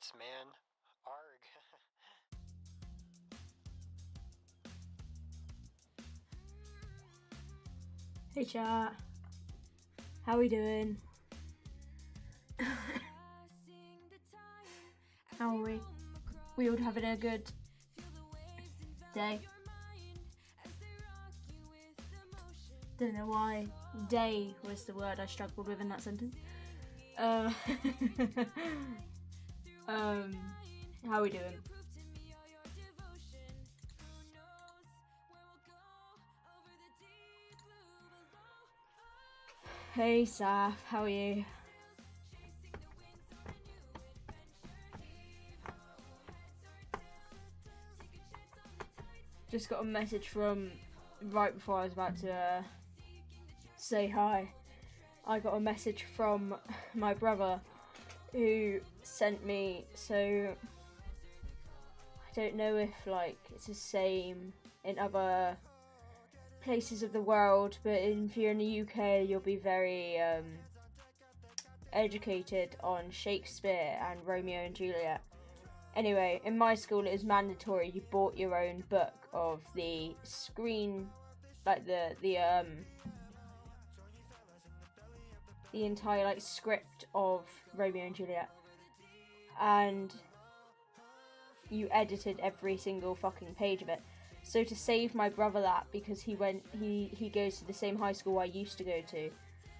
pirates, man. Arg. Hey chat. How we doing? How are we? We all having a good day? Don't know why day was the word I struggled with in that sentence. Uh, um, how we doing? Hey Saf, how are you? Just got a message from right before I was about to uh, say hi. I got a message from my brother who sent me so I don't know if like it's the same in other places of the world, but if you're in the UK, you'll be very um, educated on Shakespeare and Romeo and Juliet. Anyway, in my school, it was mandatory you bought your own book of the screen, like the the um the entire like script of Romeo and Juliet, and you edited every single fucking page of it. So to save my brother that because he went he he goes to the same high school I used to go to,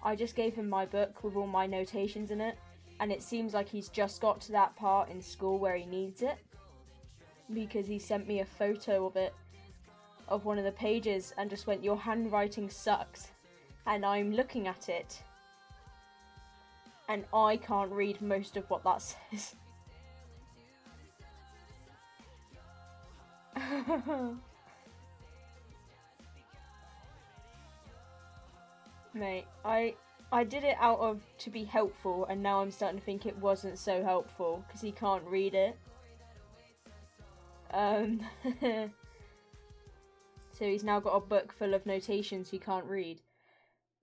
I just gave him my book with all my notations in it, and it seems like he's just got to that part in school where he needs it because he sent me a photo of it of one of the pages and just went your handwriting sucks and I'm looking at it and I can't read most of what that says. Mate, I I did it out of to be helpful, and now I'm starting to think it wasn't so helpful because he can't read it. Um, so he's now got a book full of notations he can't read.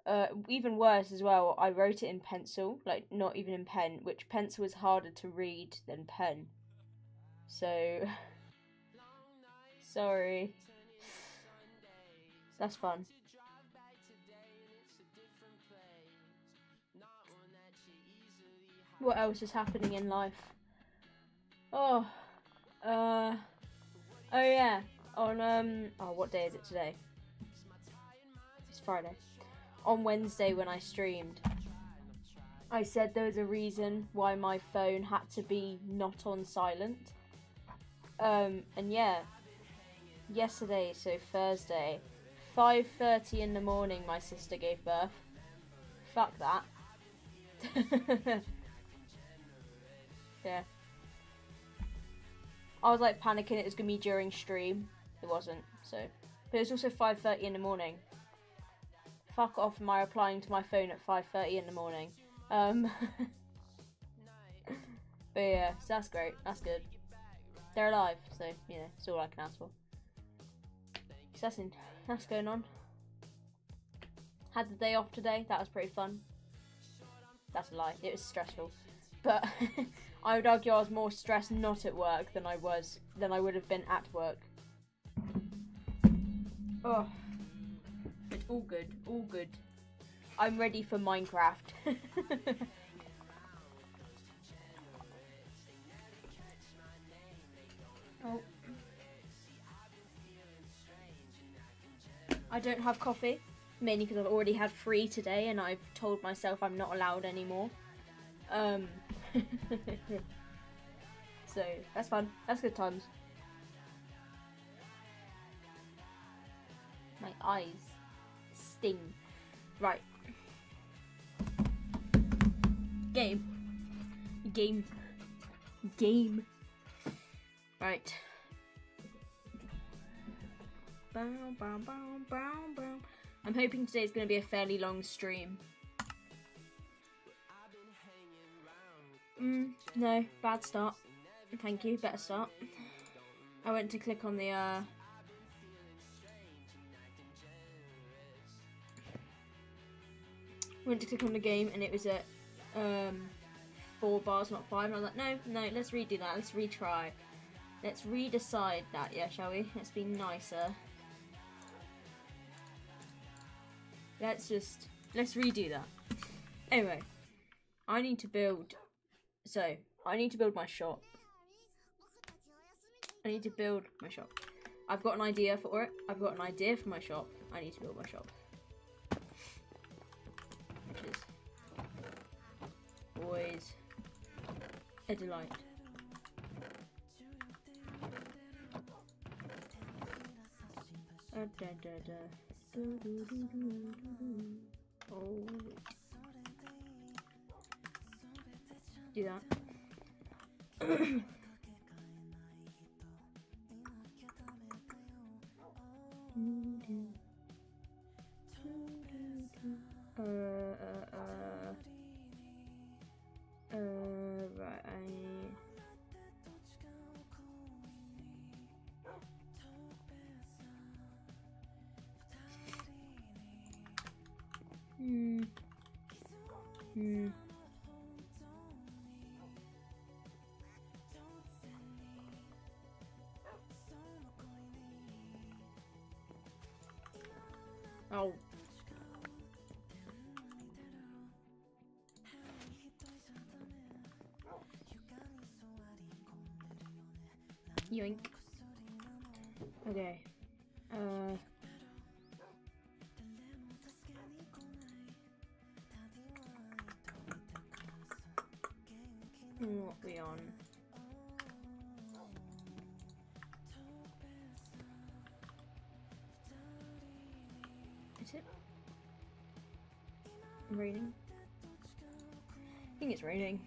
Uh, even worse as well, I wrote it in pencil, like not even in pen, which pencil is harder to read than pen. So, sorry. That's fun. What else is happening in life? Oh, uh, oh yeah. On um, oh, what day is it today? It's Friday. On Wednesday when I streamed, I said there was a reason why my phone had to be not on silent. Um, and yeah, yesterday, so Thursday, 5:30 in the morning, my sister gave birth. Fuck that. Yeah. I was like panicking it was gonna be during stream. It wasn't, so. But it was also 5.30 in the morning. Fuck off my replying to my phone at 5.30 in the morning. Um, but yeah, so that's great. That's good. They're alive, so, you know, it's all I can ask for. So that's, in, that's going on. Had the day off today. That was pretty fun. That's a lie. It was stressful. But I would argue I was more stressed not at work than I was than I would have been at work. Oh, all good, all good. I'm ready for Minecraft. oh. I don't have coffee, mainly because I've already had three today and I've told myself I'm not allowed anymore. Um, so that's fun. That's good times. My eyes sting. Right. Game. Game. Game. Right. I'm hoping today's going to be a fairly long stream. Mm, no, bad start. Thank you, better start. I went to click on the, uh... Went to click on the game and it was at, um, four bars, not five. And I was like, no, no, let's redo that. Let's retry. Let's redecide that, yeah, shall we? Let's be nicer. Let's just, let's redo that. Anyway, I need to build. So, I need to build my shop. I need to build my shop. I've got an idea for it. I've got an idea for my shop. I need to build my shop. Always a delight. Da, da, da, da. Do, do, do. Oh. Do that. Uh, uh, uh, uh, right. Hmm. Hmm. Oh. Yoink. Okay. Uh. What we on? Is it raining? I think it's raining.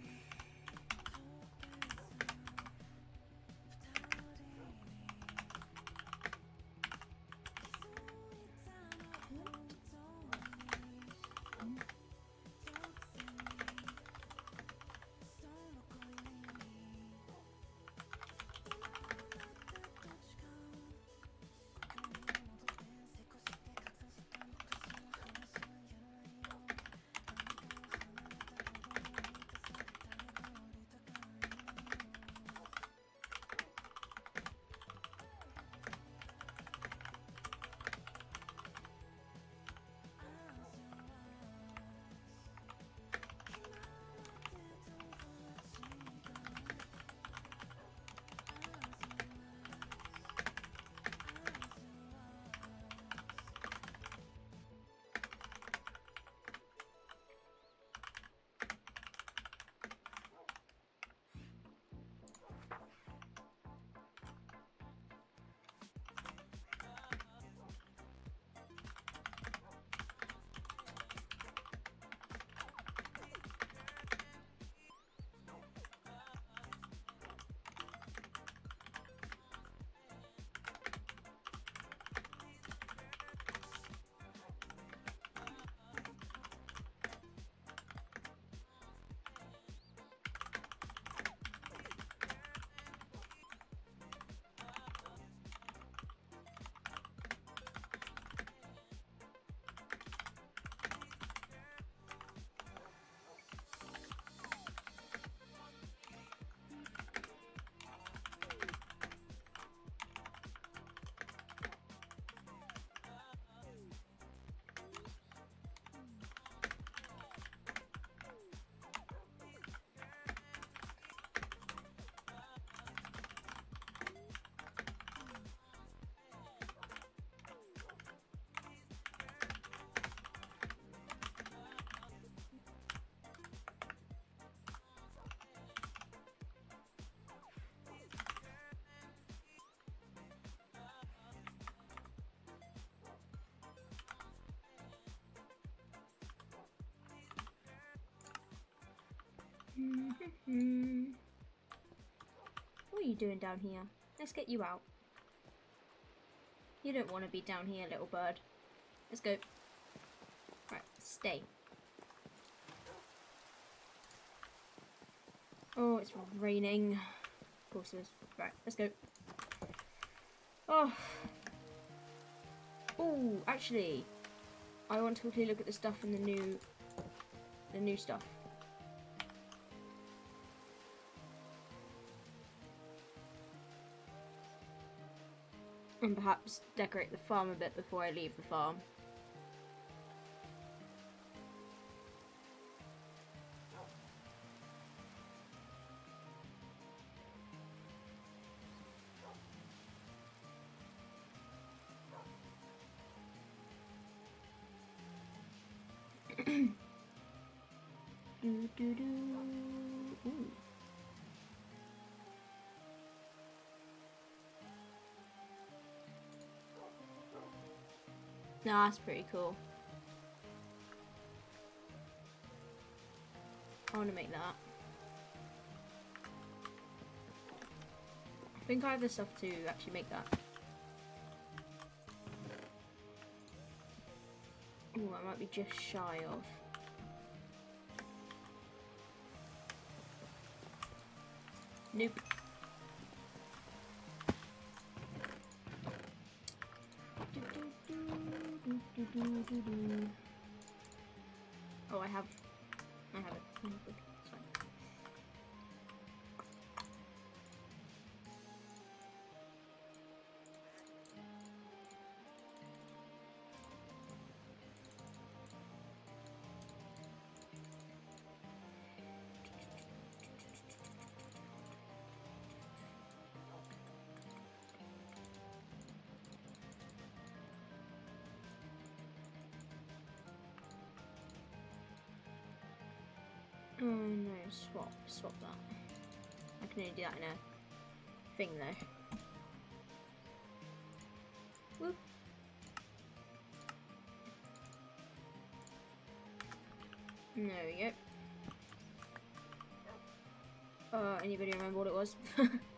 Mm-hmm. what are you doing down here? Let's get you out. You don't want to be down here, little bird. Let's go. Right, stay. Oh, it's raining. Of course it is. Right, let's go. Oh. Oh, actually, I want to quickly look at the stuff in the new, the new stuff. And perhaps decorate the farm a bit before I leave the farm. do do do Nah, that's pretty cool. I want to make that. I think I have the stuff to actually make that. Ooh, I might be just shy of. Nope. Oh, I have. Swap, swap that. I can only do that in a thing though. Whoop. There we go. Uh, anybody remember what it was?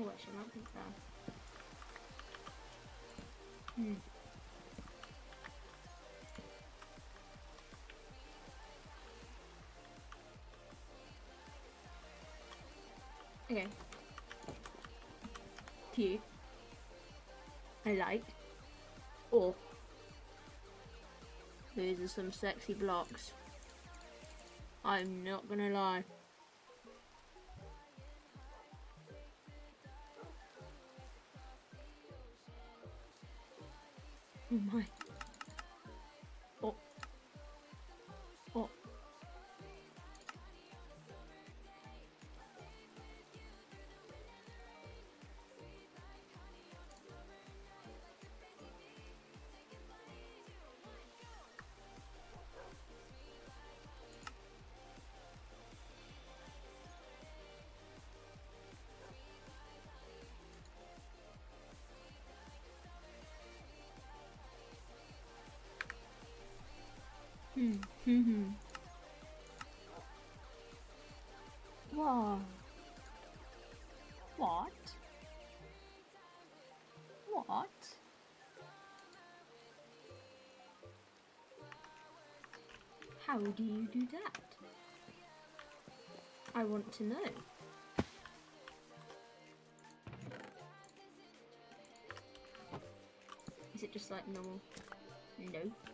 Oh, actually, not think that. Hmm. Okay. Cute. I like. Oh. These are some sexy blocks. I'm not gonna lie. Hmm. Hmm. hmm. What? What? What? How do you do that? I want to know. Is it just like normal? No.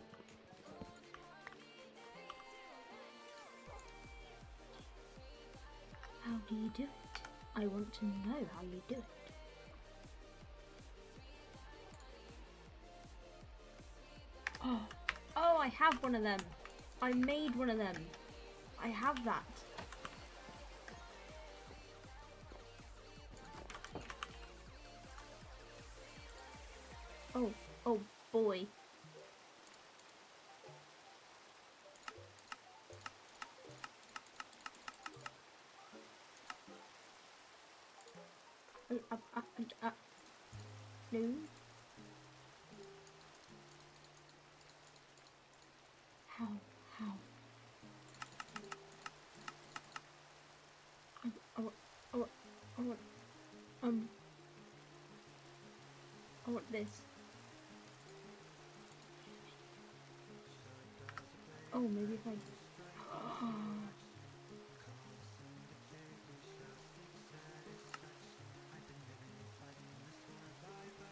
Do you do it? I want to know how you do it. Oh, oh, I have one of them. I made one of them. I have that. Oh, oh boy. this. Oh, maybe if I...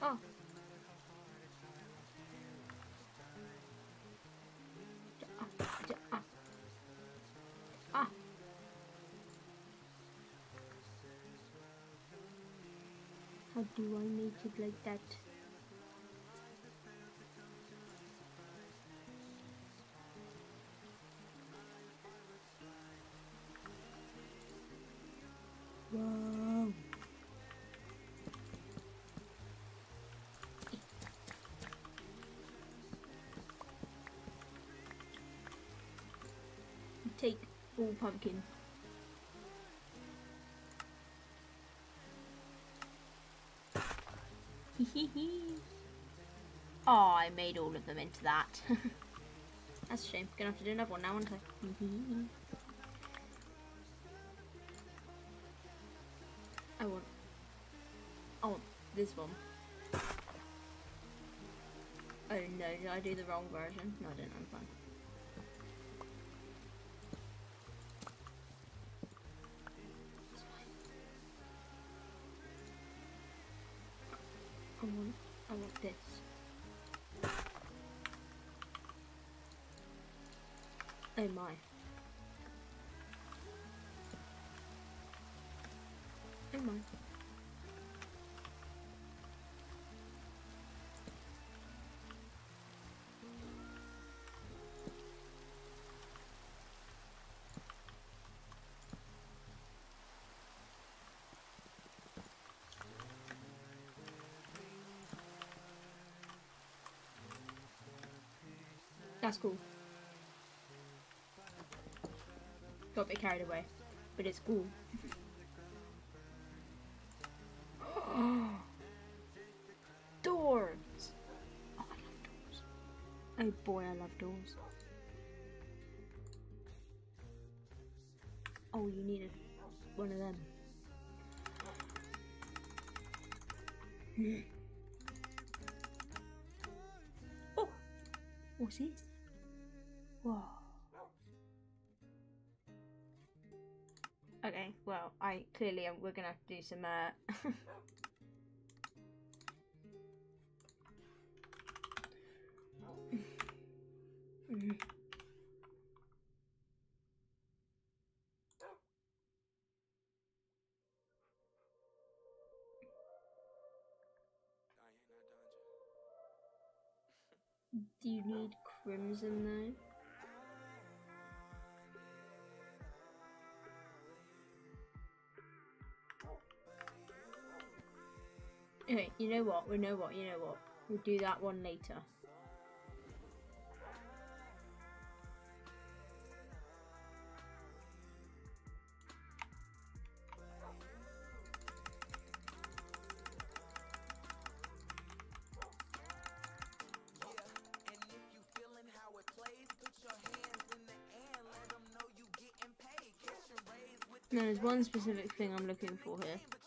oh. Ah. How do I make it like that? All pumpkin. oh, I made all of them into that. That's a shame. Gonna have to do another one now, aren't I? I want. I want this one. Oh no, did I do the wrong version? No, I didn't. I'm fine. Oh my. That's cool. Got a bit carried away, but it's cool. Boy, I love doors. Oh, you needed one of them. oh! What's this? Whoa. Okay, well, I clearly um, we're gonna have to do some. Uh, crimson though? Okay, you know what? We know what. You know what? We'll do that one later. There's one specific thing I'm looking for here.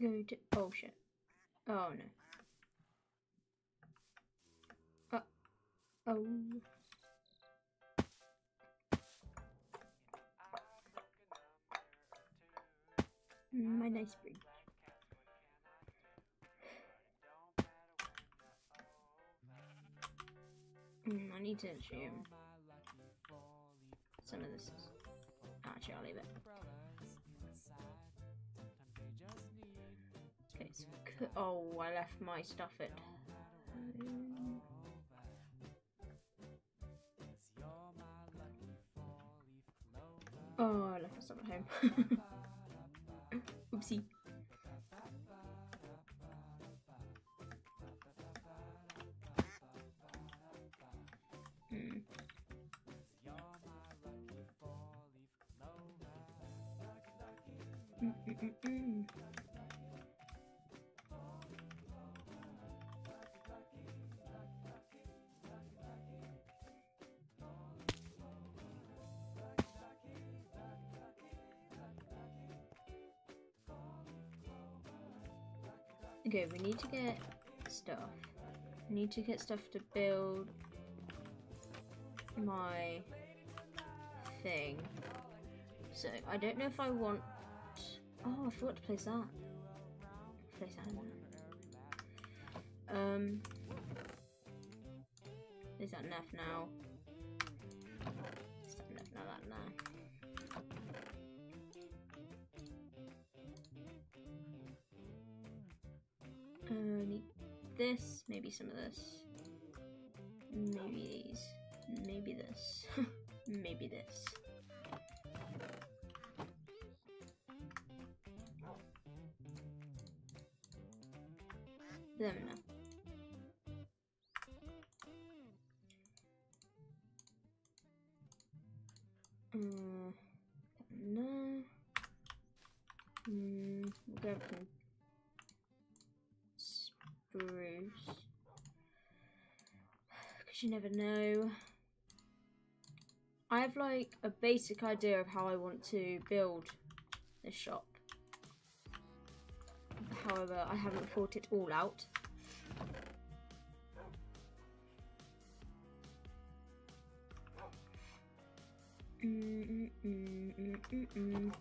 Go to. Oh shit. Oh no. Uh. Oh. Mm, My nice bridge. Mm, I need to assume some of this is. Actually, I'll leave it. C- oh, I left my stuff at. Oh, I left my stuff at home. Oh, Oopsie. Hmm. Mm, mm, mm, Okay, we need to get stuff. We need to get stuff to build my thing. So I don't know if I want. Oh, I forgot to place that. Place that in there. Um, is that enough now? Is that enough now? That now. This, maybe some of this, maybe these, maybe this, maybe this. Let me know. Uh, no. Mm, we'll go for spruce. Because you never know. I have like a basic idea of how I want to build this shop. However, I haven't thought it all out. Mm, mm, mm,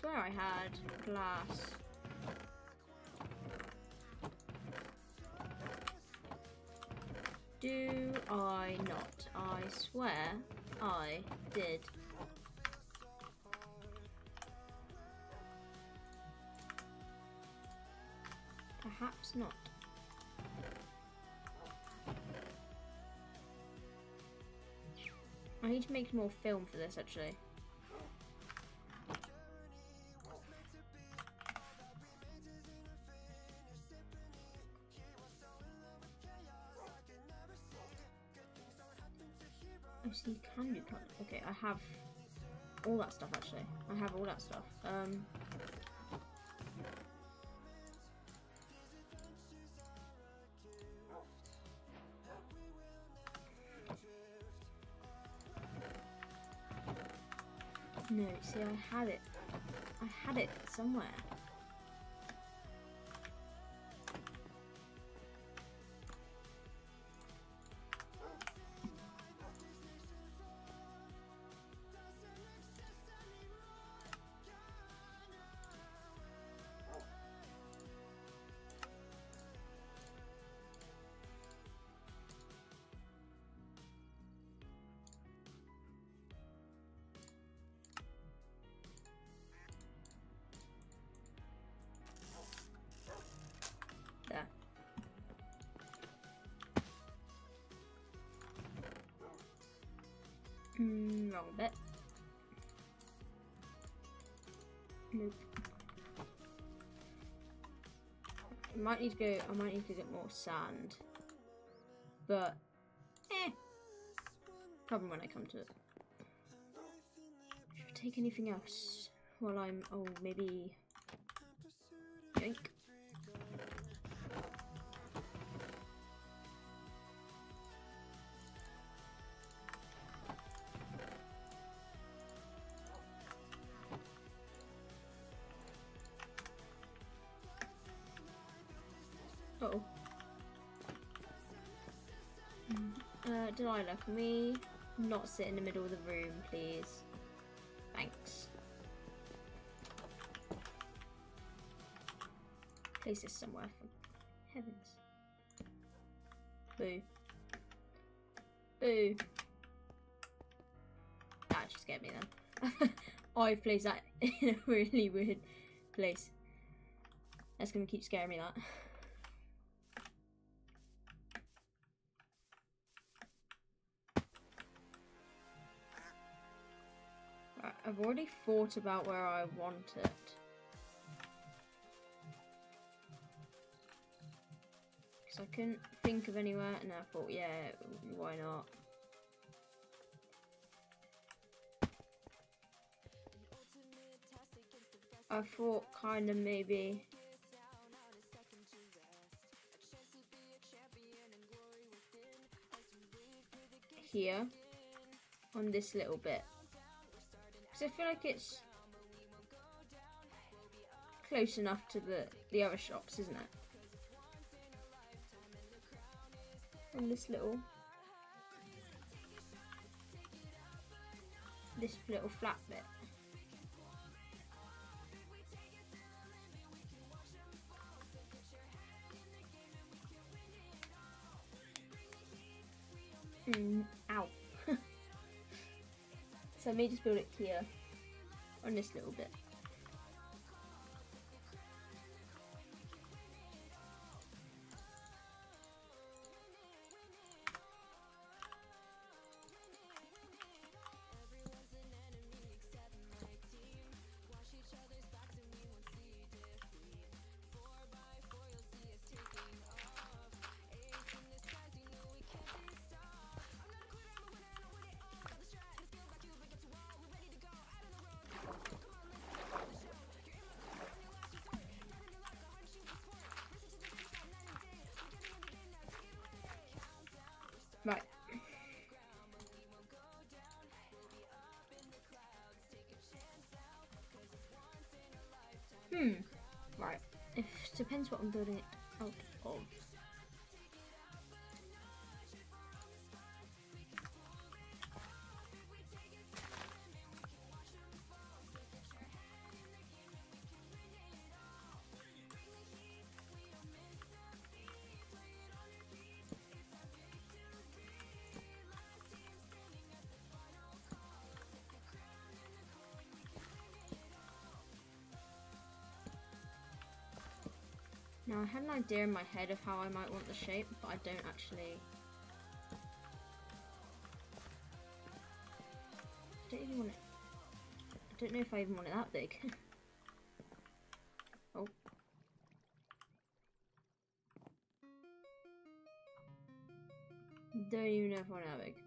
swear I had glass. Do I not? I swear I did. Perhaps not. I need to make more film for this actually. Okay, I have all that stuff actually. I have all that stuff. Um, no, see, I had it. I had it somewhere. Mm, wrong bit. Nope. I might need to go. I might need to get more sand, but eh. Probably when I come to it. Should I take anything else while I'm? Oh, maybe. Yoink. Delilah, can we not sit in the middle of the room, please? Thanks. Place this somewhere for heavens. Boo. Boo. That actually scared me then. I placed that in a really weird place. That's gonna keep scaring me that. I've already thought about where I want it. Because I couldn't think of anywhere, and I thought, yeah, why not? I thought kind of maybe here on this little bit because I feel like it's close enough to the the other shops isn't it on this little this little flat bit Hmm, ow. So I may just build it here on this little bit. Depends what I'm building it Now I had an idea in my head of how I might want the shape, but I don't actually. I don't even want it. I don't know if I even want it that big. oh. Don't even know if I want it that big.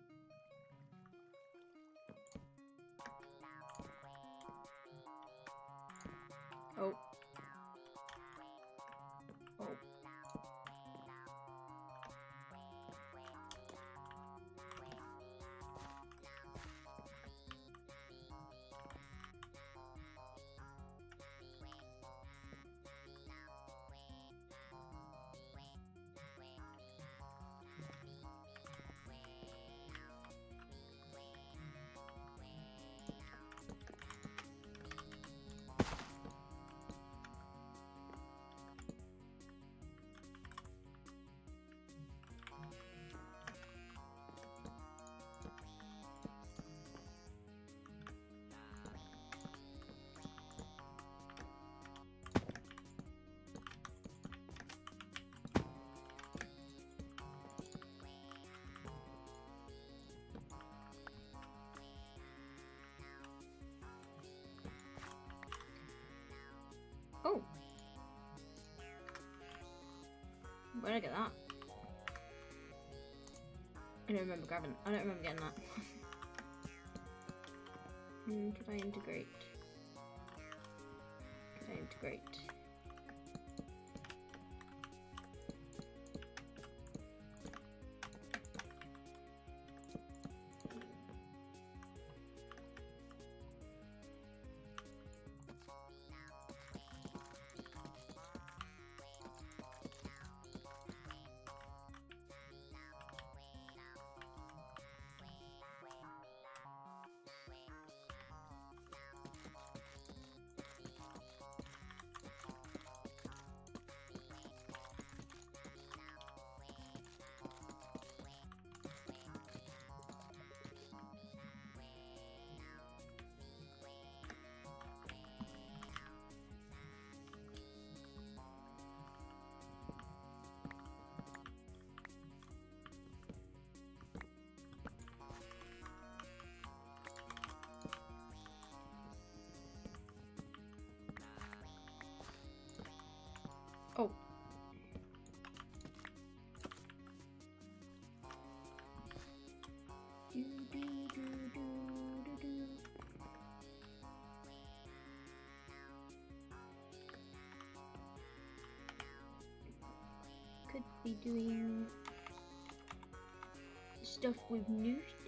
Where'd I get that? I don't remember grabbing. I don't remember getting that. Hmm, could I integrate? Could I integrate? Could be doing stuff with news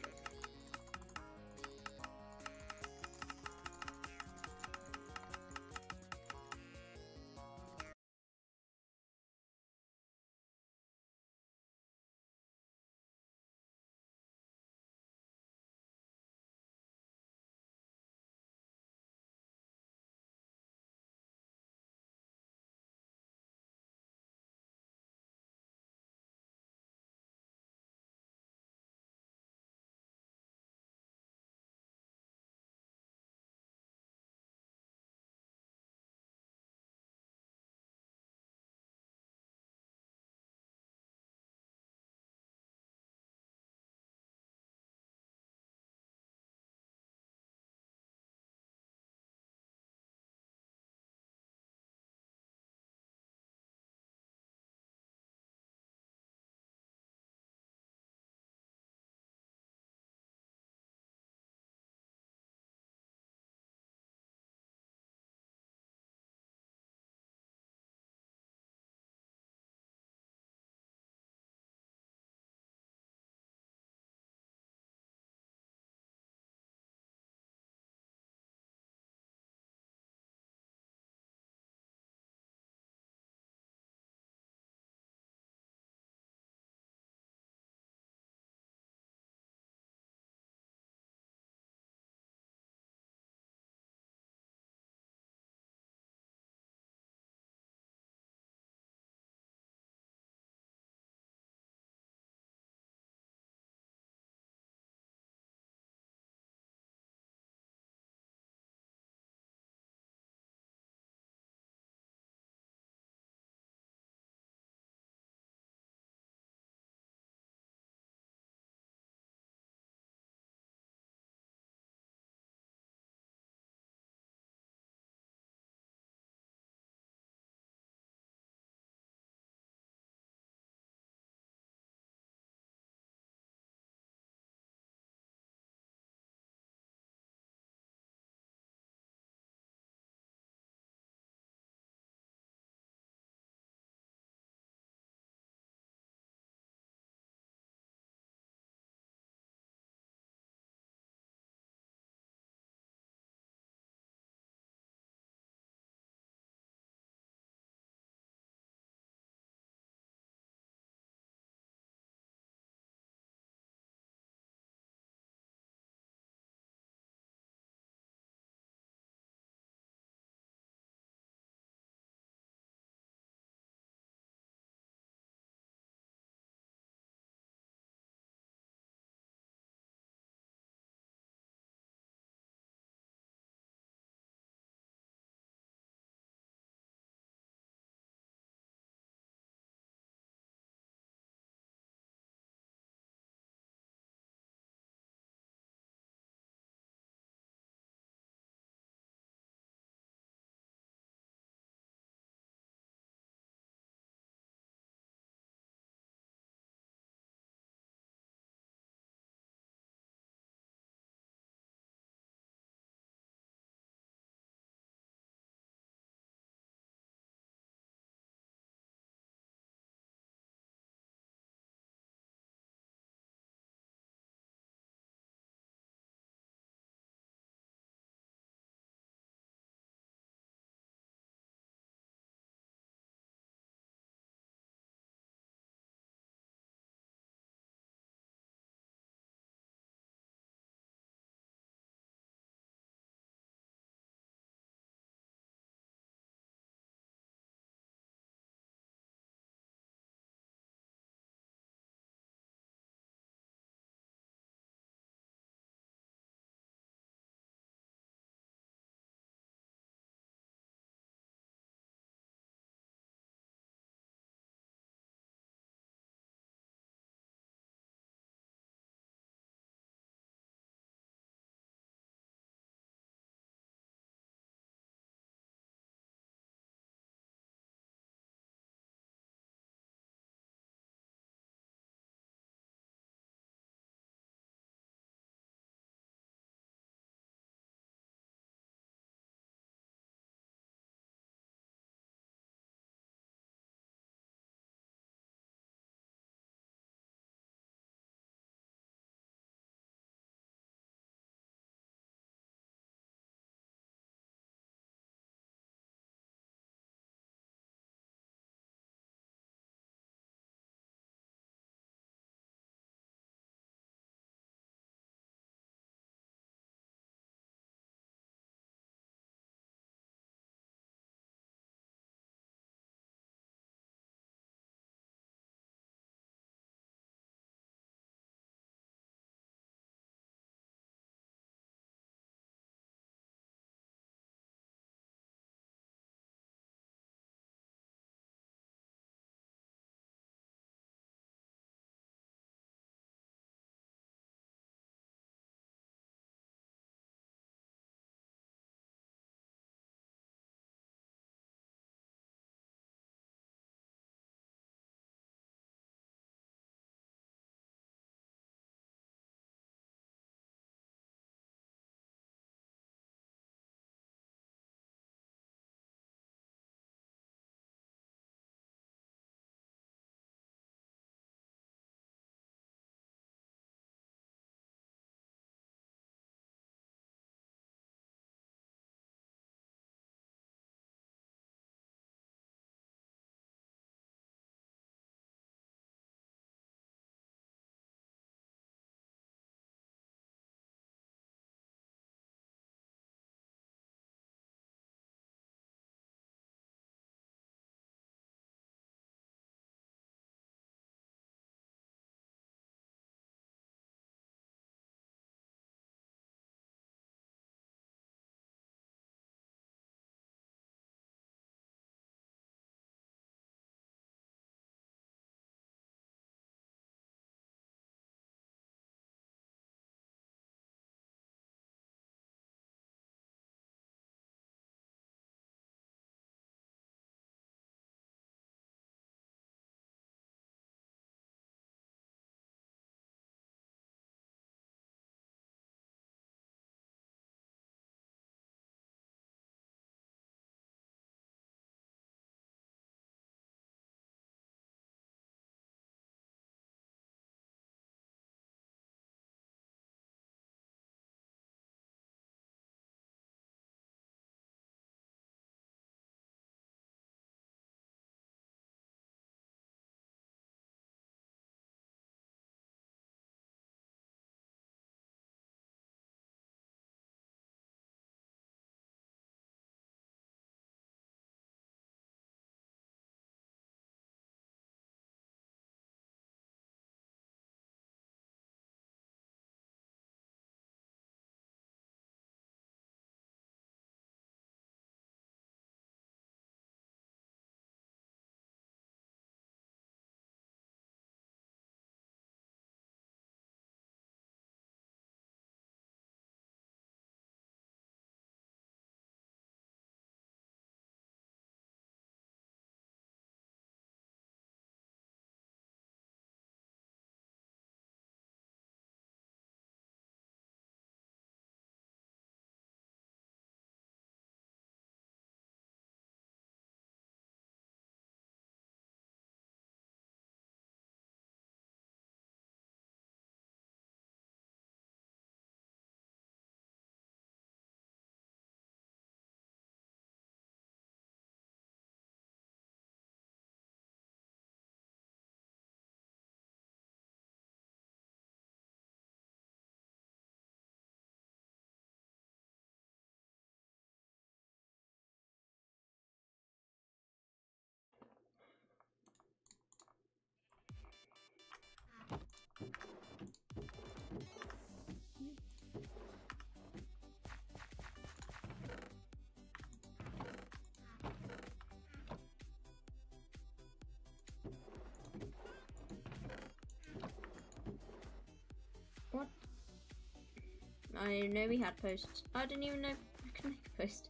I know we had posts. I didn't even know I could make a post.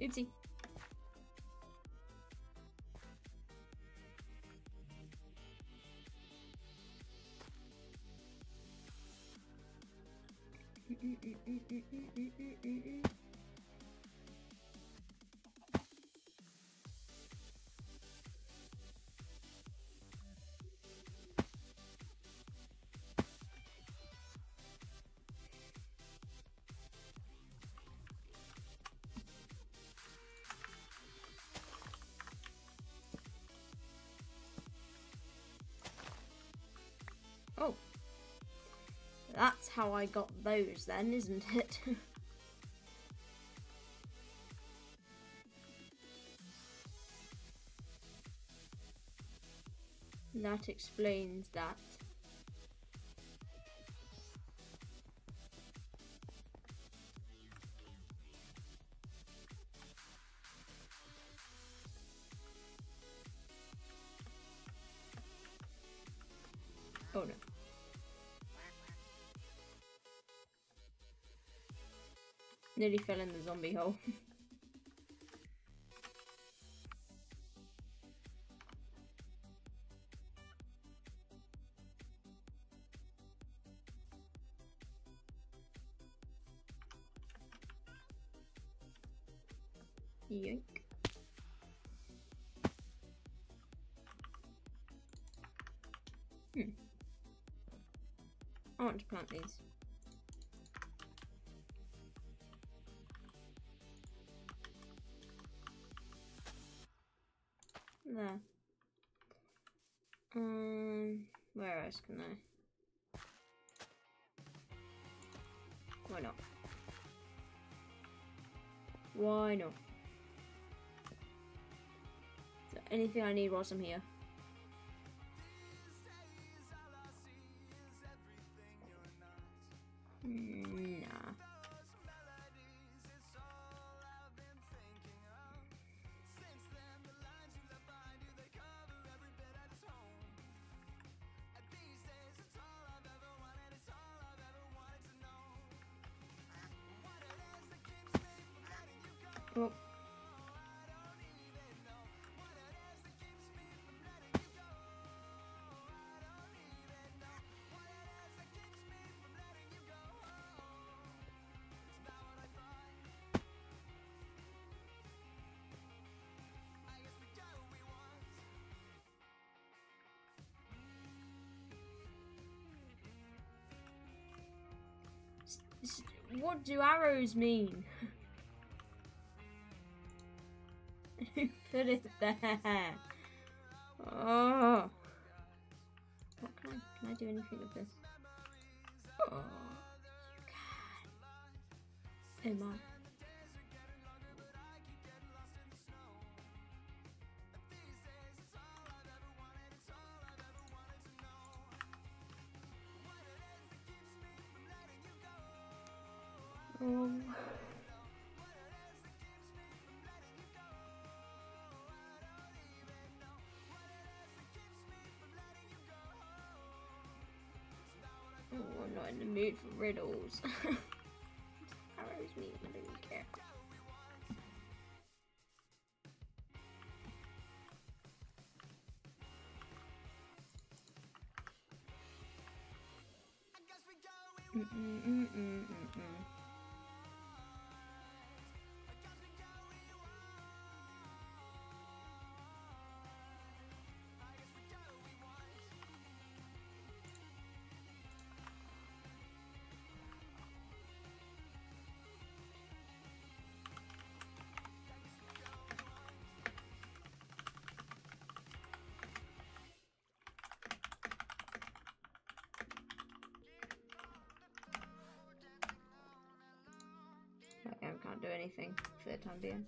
Oopsie. Oh. How I got those then, isn't it? that explains that. Nearly fell in the zombie hole. Yoink. Hmm. I want to plant these. Anything I need whilst here? What do arrows mean? Who put it there? Oh. What can I can I do anything with this? Oh, you. Oh my. Oh. Oh, I'm not in the mood for riddles. I can't do anything for the time being.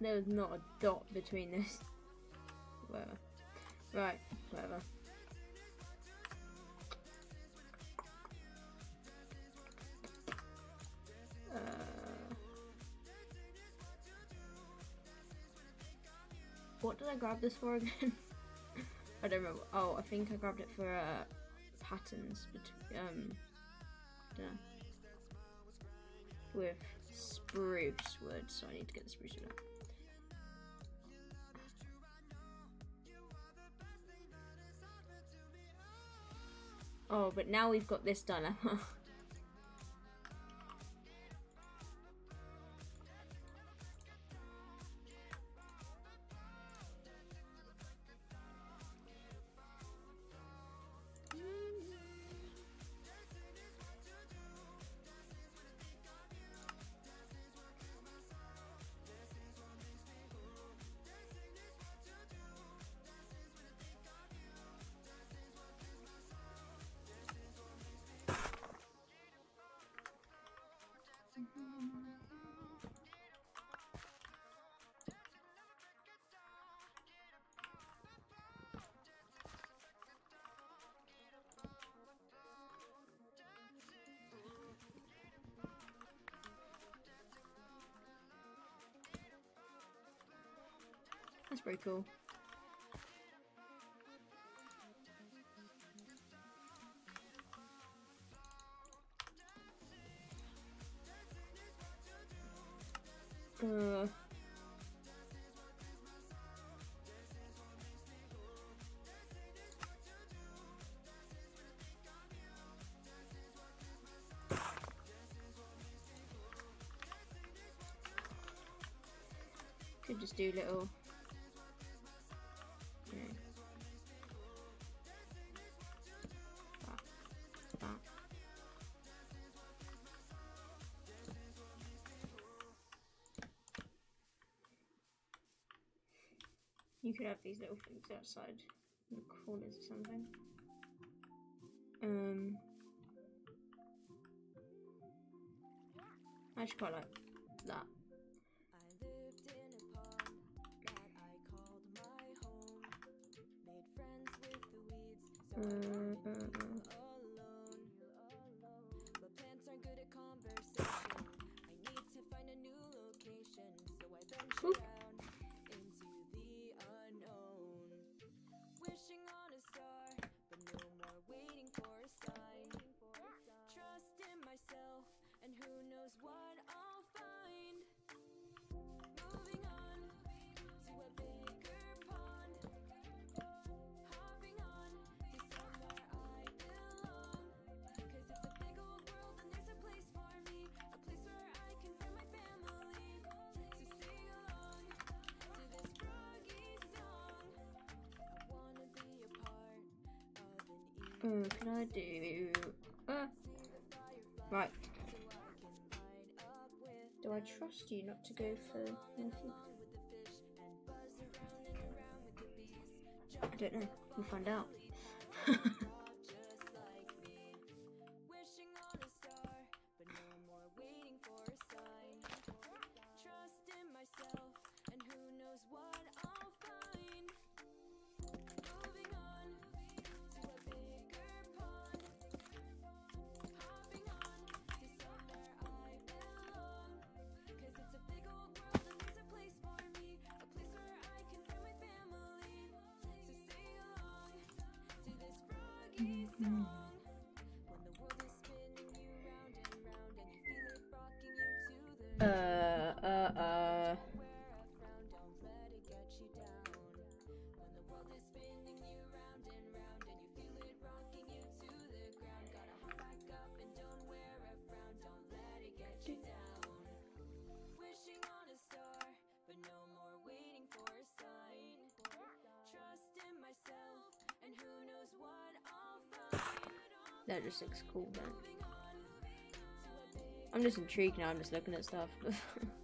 There's not a dot between this. Whatever. Right, whatever. Uh, what did I grab this for again? I don't remember. Oh, I think I grabbed it for uh, patterns between, um, with spruce wood, so I need to get the spruce wood. Oh, but now we've got this dilemma. That's pretty cool. Uh. Could just do little you could have these little things outside in the corners or something. Um, I just quite like Oh, can I do... Uh, right. Do I trust you not to go for anything? I don't know. We'll find out. That just looks cool, man. I'm just intrigued now. I'm just looking at stuff.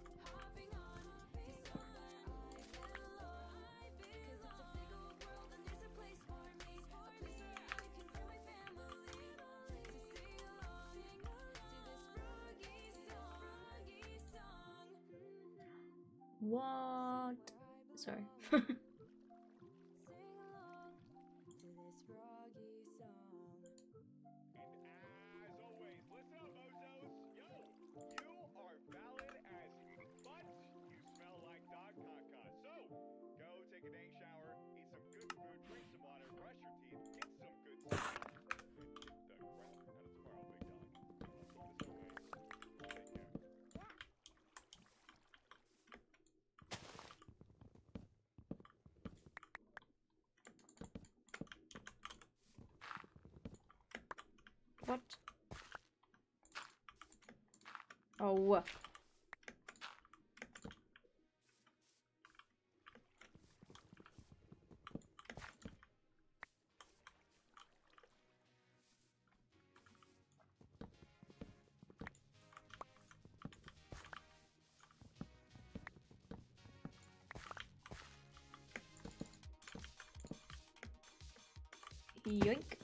Yoink.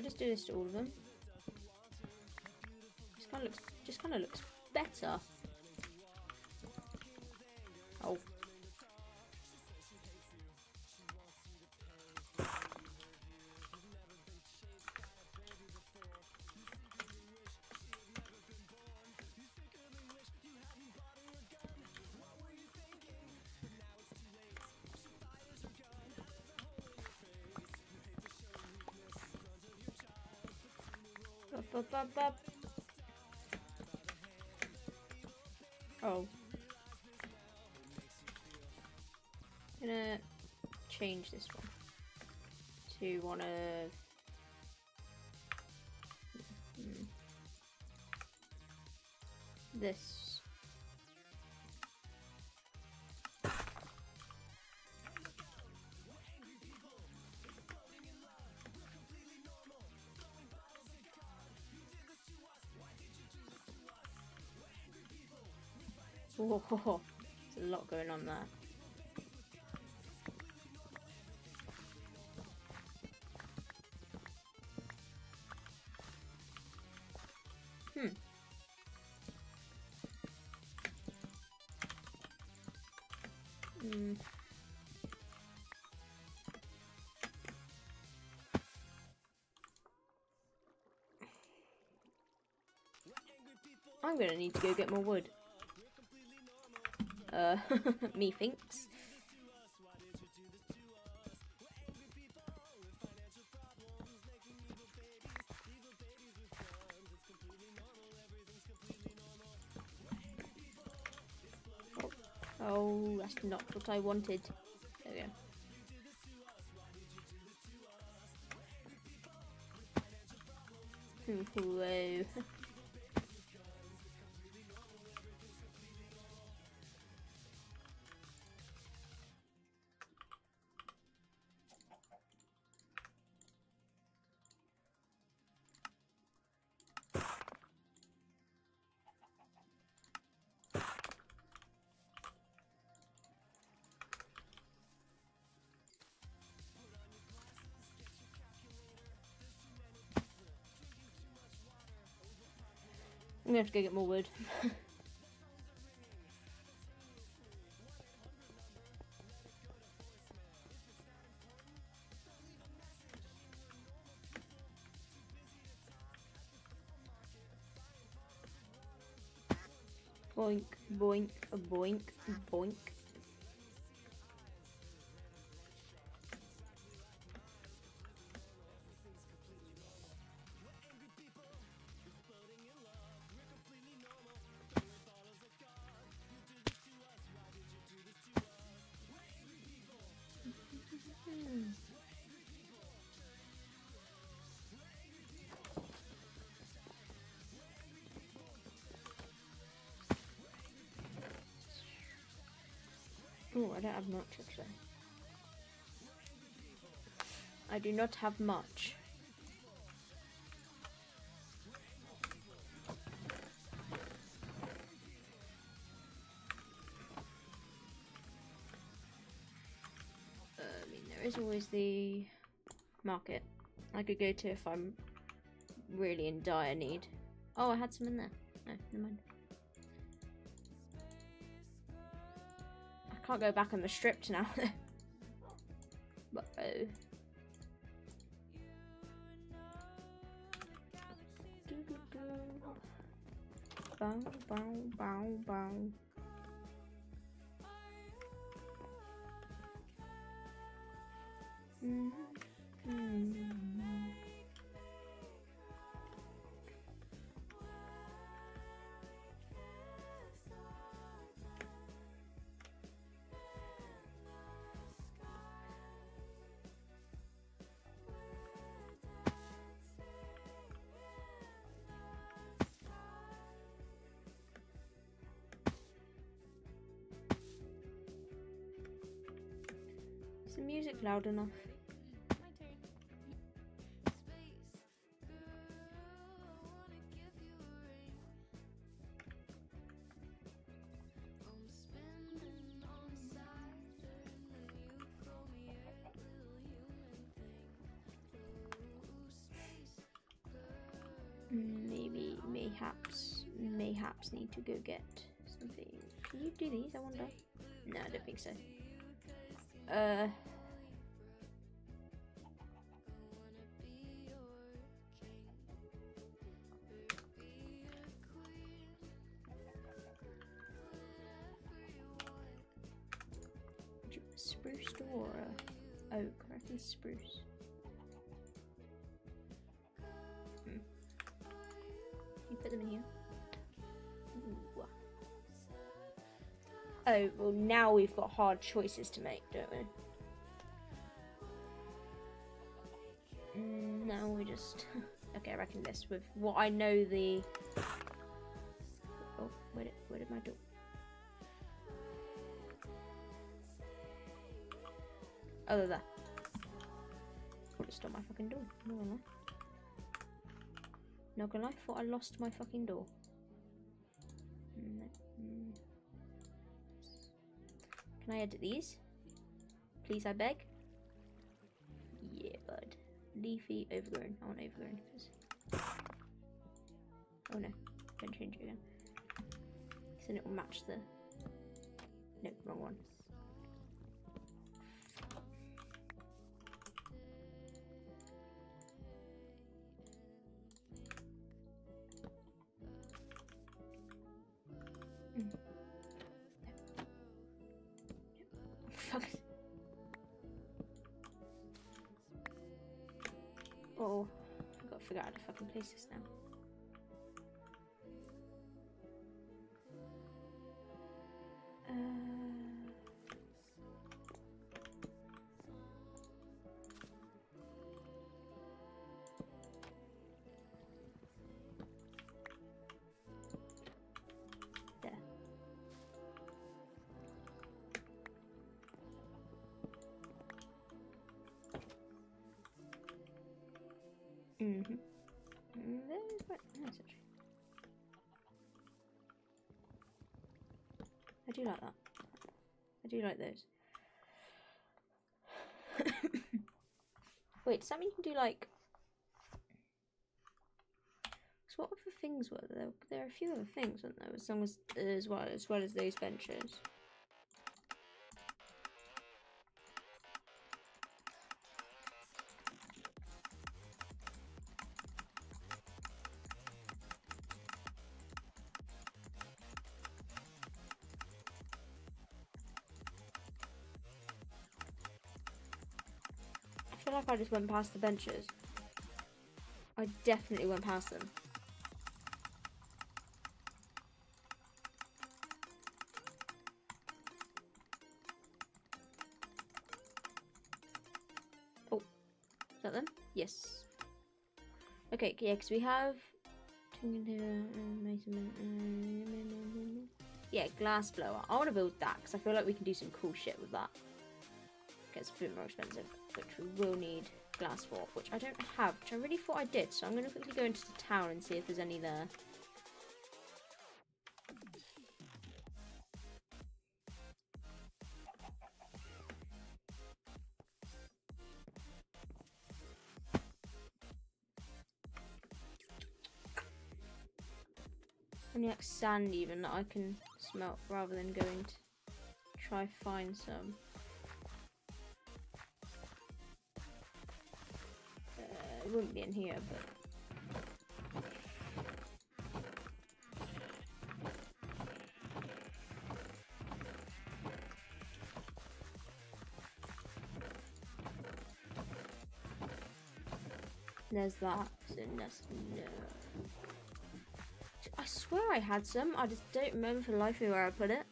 I just do this to all of them? Just kind of looks, just kind of looks better. Oh. Up, up. Oh. gonna change this one to one of. Hmm. This. Whoa, there's a lot going on there. Hmm. Hmm. I'm gonna need to go get more wood. Uh, me thinks. Oh, that's not what I wanted. There we go. Whoa. I'm gonna have to go get more wood. boink, boink, boink, boink. Oh, I don't have much actually. I do not have much. Uh, I mean, there is always the market I could go to if I'm really in dire need. Oh, I had some in there. No, never mind. Can't go back on the stripped now. oh. Bow, bow, bow, bow. Mhm, mhm. Thing. Ooh, space, girl. Mm, Maybe, mayhaps, mayhaps need to go get something. Can you do these? I wonder. No, I don't think so. Uh, Oh, well, now we've got hard choices to make, don't we? Mm, now we just. okay, I reckon this with what I know the. Oh, where did, where did my door? Oh, there, there. Probably stole my fucking door. No, gonna. Not gonna lie, thought I lost my fucking door. No. mm. Can I edit these? Please, I beg. Yeah, bud. Leafy, overgrown. I want overgrown. Oh no, don't change it again. 'Cause then it will match the. No, wrong one. Figure out how to fucking place this now. Uh, Mm, is quite nice actually. I do like that. I do like those. Wait, does that mean you can do like? So what other things were there? There are a few other things, weren't there? As long as as well as well as those benches. I just went past the benches. I definitely went past them. Oh, is that them? Yes. Okay, yeah, because we have. Yeah, glass blower. I want to build that because I feel like we can do some cool shit with that. Gets a bit more expensive, which we will need glass for, which I don't have, which I really thought I did. So I'm going to quickly go into the town and see if there's any there. Any like sand even that I can smelt rather than going to try find some. It wouldn't be in here, but there's that. So that's no. I swear I had some. I just don't remember for the life of me where I put it.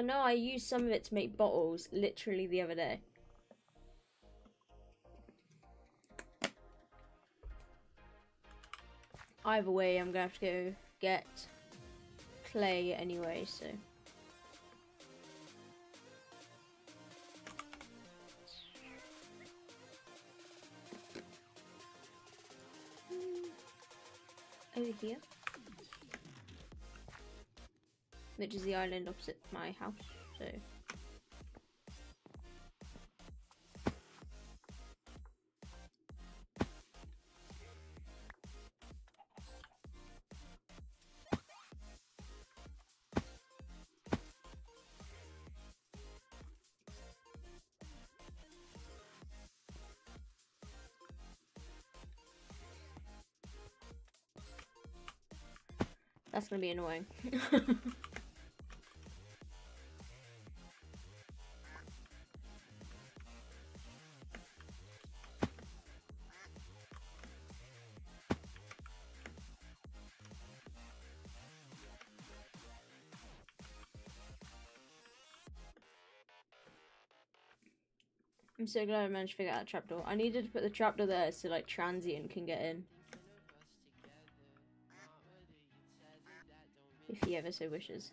I know I used some of it to make bottles literally the other day. Either way, I'm gonna have to go get clay anyway, so. Hmm. over here. Which is the island opposite my house, so. That's gonna be annoying. so glad I managed to figure out that trapdoor. I needed to put the trapdoor there so like transient can get in. If he ever so wishes.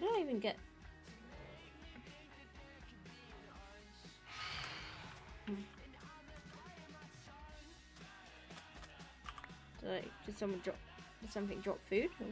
What did I even get? Did, I, did someone drop? Did something drop food? Or?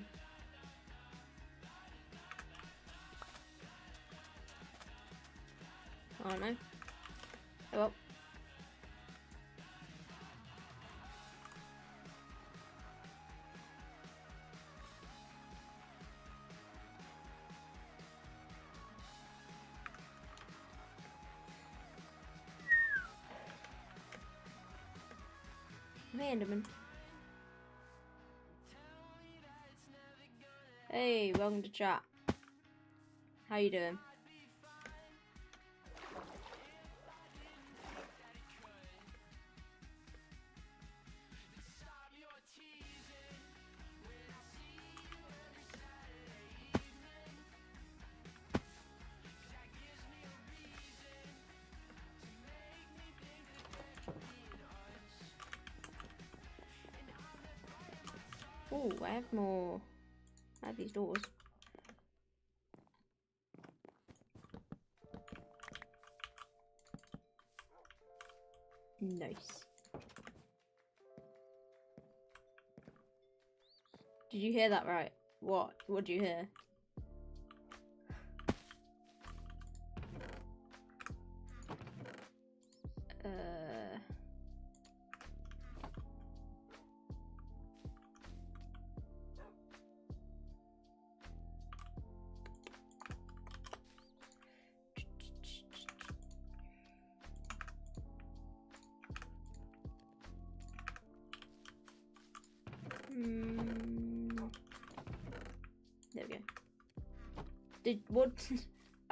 Mandamin. Hey, welcome to chat. How you doing? I have more. I have these doors. Nice. Did you hear that right? What? What did you hear?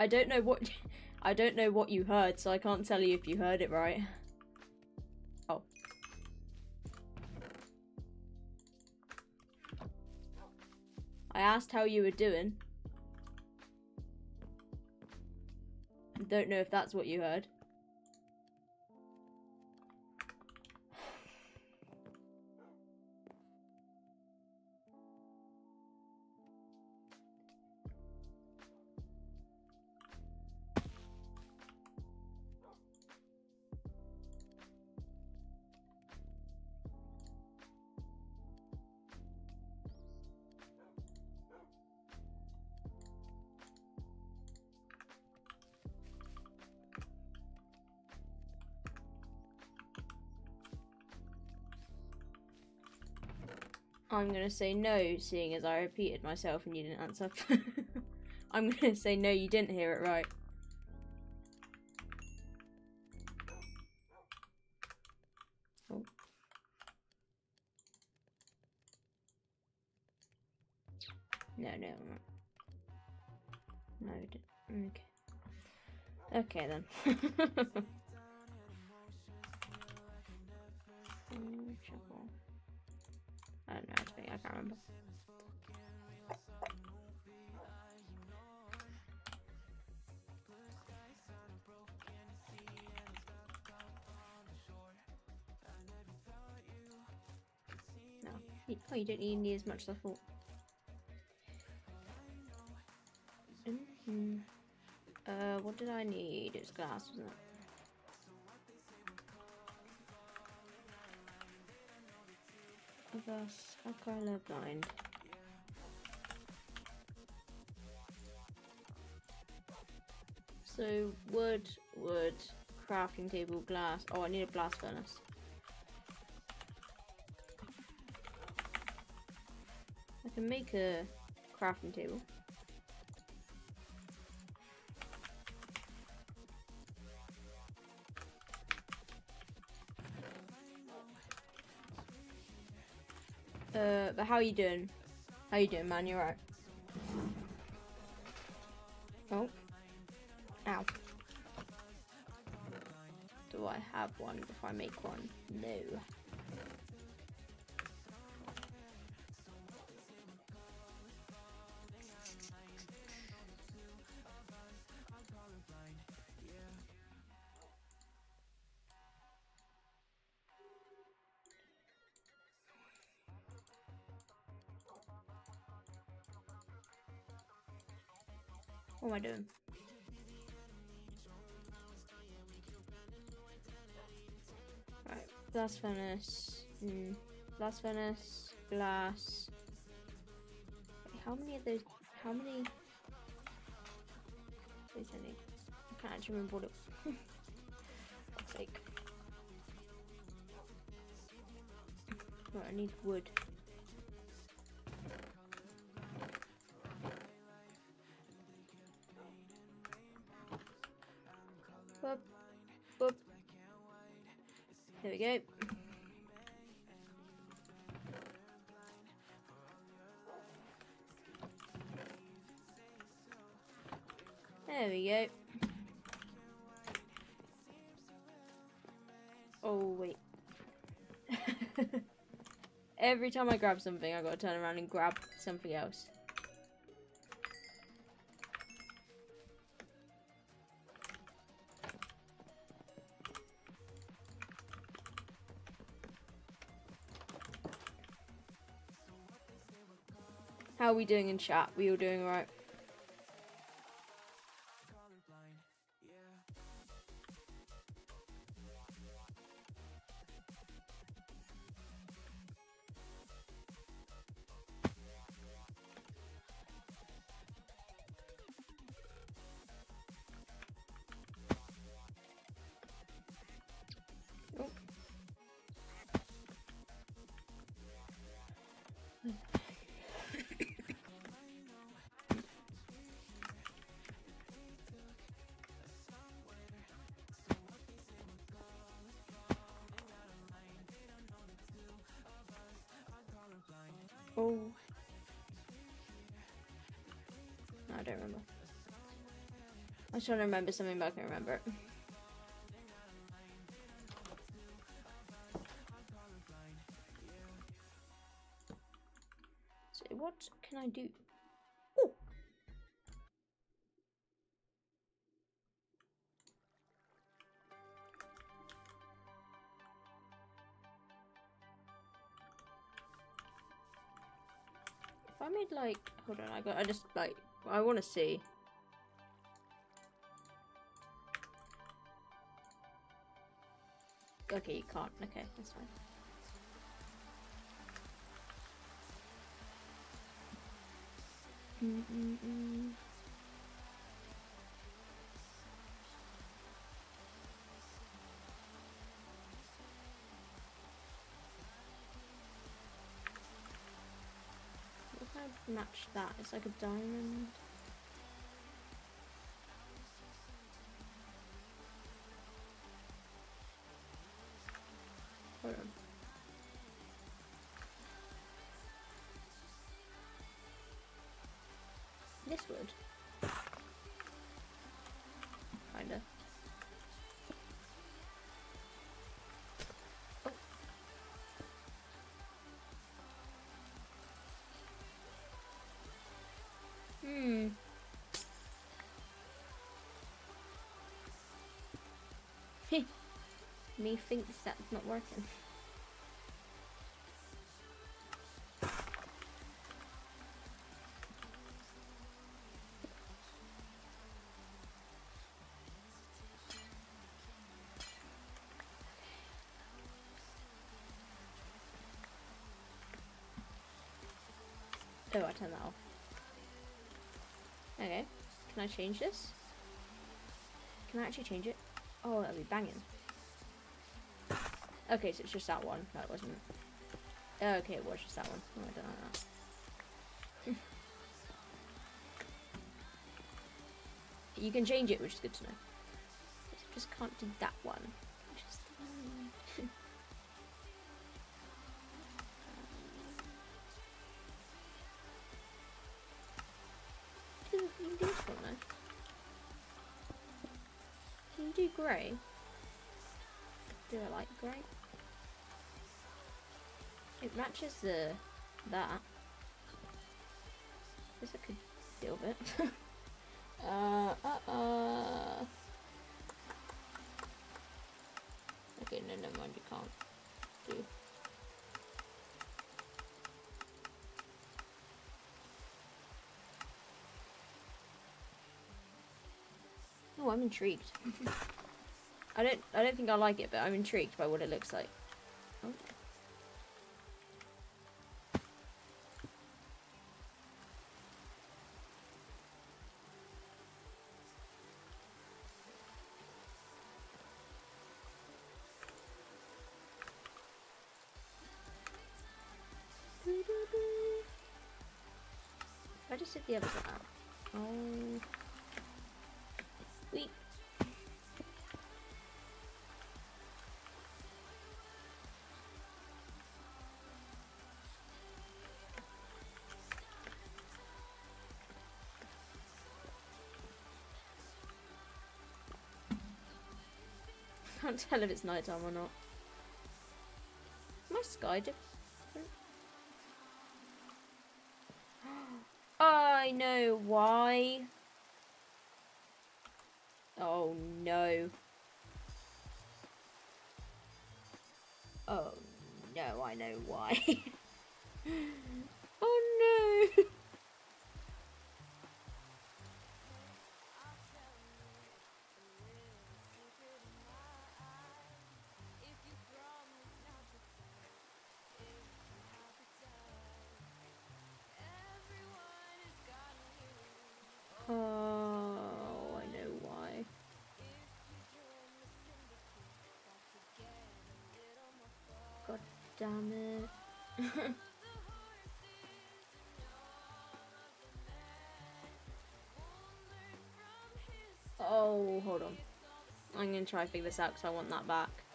I don't know what. I don't know what you heard, so I can't tell you if you heard it right. Oh. I asked how you were doing. Don't know if that's what you heard. I'm gonna say no, seeing as I repeated myself and you didn't answer. I'm gonna say no, you didn't hear it right. Oh. No, no. No. Okay. Okay then. No. Oh, you don't need as much as I thought. Mhm. Uh, what did I need? It was glass, wasn't it? Glass, color blind. So wood, wood, crafting table, glass. Oh, I need a blast furnace. I can make a crafting table. But how you doing? How you doing, man? You alright? Oh. Ow. Do I have one if I make one? No. I doing? Right, glass furnace. Hmm. Glass furnace. Glass. Wait, how many of those? How many? Wait a minute. I can't actually remember what it. Fuck's sake. Right, I need wood. Every time I grab something, I gotta turn around and grab something else. How are we doing in chat? We all doing alright? I was trying to remember something, but I can't remember. So what can I do? Oh! If I made like, hold on, I got, I just like, I want to see. Okay, you can't. Okay, that's fine. Mm-mm-mm. What if I match that? It's like a diamond. Me thinks that's not working. Oh, I turned that off. Okay. Can I change this? Can I actually change it? Oh, that'd be banging. Okay, so it's just that one. That wasn't. Okay, it was just that one. Oh, I don't you can change it, which is good to know. Just can't do that one. Matches the that. Guess I could deal with it. uh, uh, uh. Okay, no, never mind. You can't do. Oh, I'm intrigued. I don't I don't think I like it, but I'm intrigued by what it looks like. I did the other one out. Oh. Wait. Can't tell if it's nighttime or not. My sky different? I know why. Oh no. Oh no, I know why. damn it. oh, hold on. I'm gonna try to figure this out because I want that back.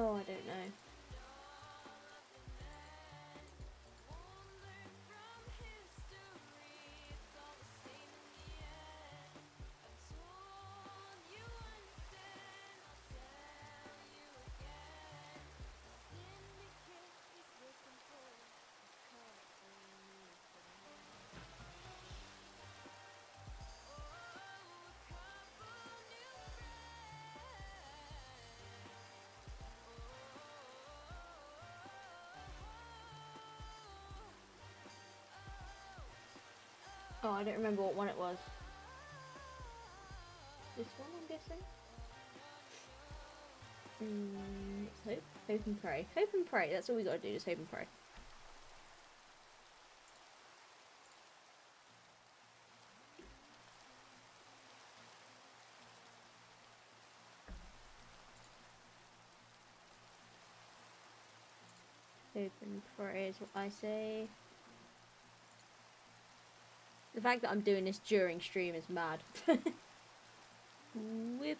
Oh, I don't know. Oh, I don't remember what one it was. This one, I'm guessing. Mm, hope, hope and pray. Hope and pray. That's all we gotta do. Is hope and pray. Hope and pray is what I say. The fact that I'm doing this during stream is mad. Whip.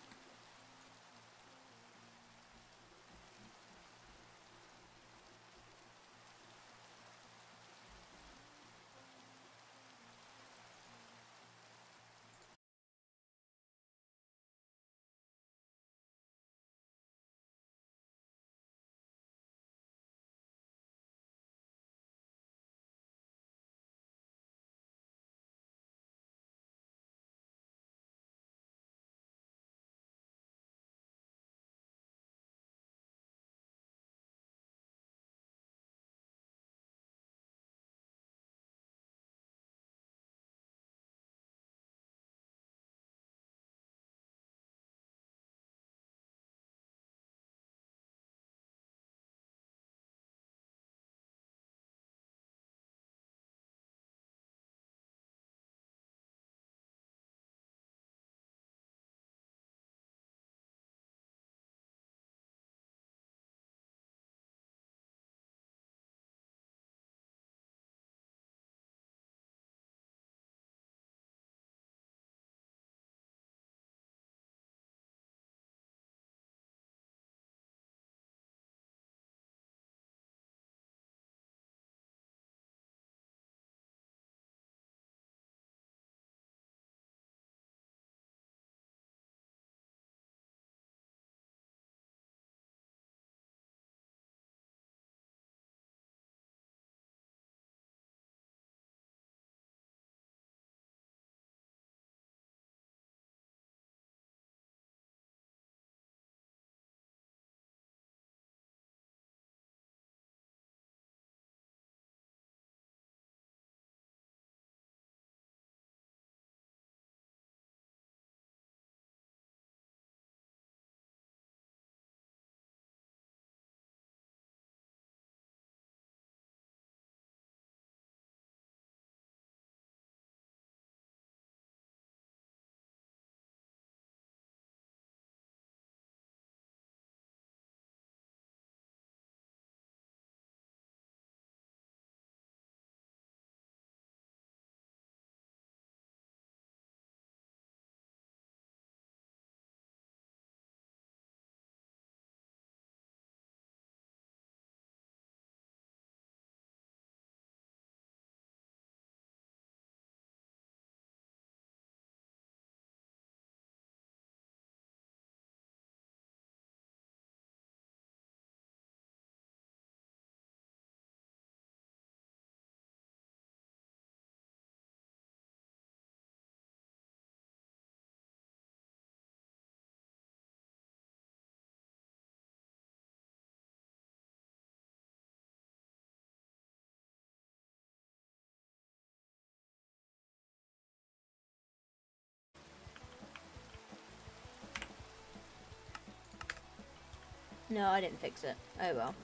No, I didn't fix it. Oh well.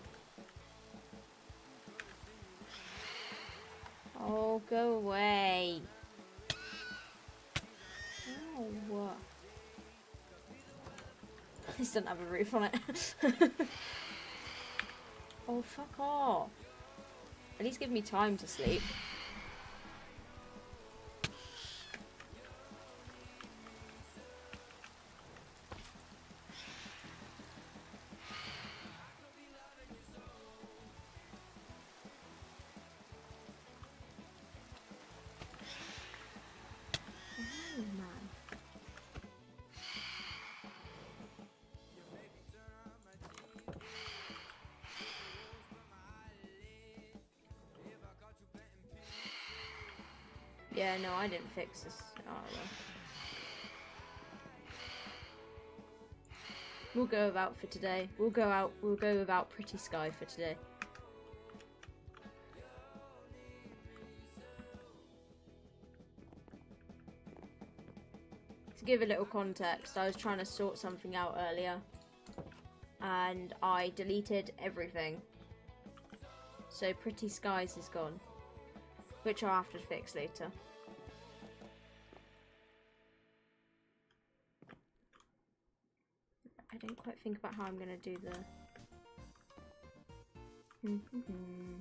Oh, go away. Oh, what? This doesn't have a roof on it. oh, fuck off. At least give me time to sleep. Yeah, no, I didn't fix this. Well. We'll go without for today. We'll go out. We'll go without Pretty Sky for today. To give a little context, I was trying to sort something out earlier, and I deleted everything. So Pretty Skies is gone, which I'll have to fix later. Think about how I'm gonna do the. Mhm.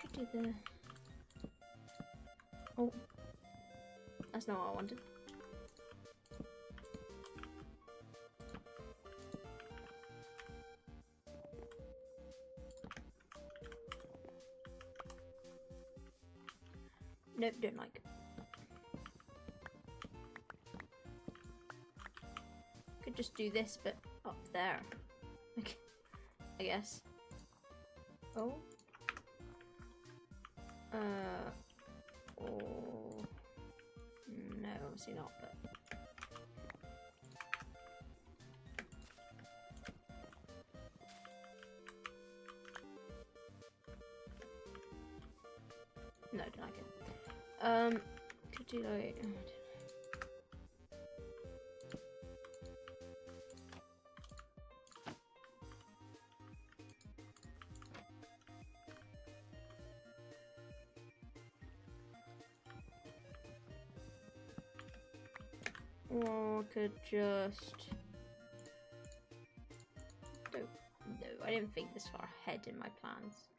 Could do the. Oh, that's not what I wanted. Nope, don't like. Could just do this, but up there. Okay, I guess. Oh. Uh. Oh. No, obviously not, Um, could do like. oh, I. Or could just. No, no, I didn't think this far ahead in my plans.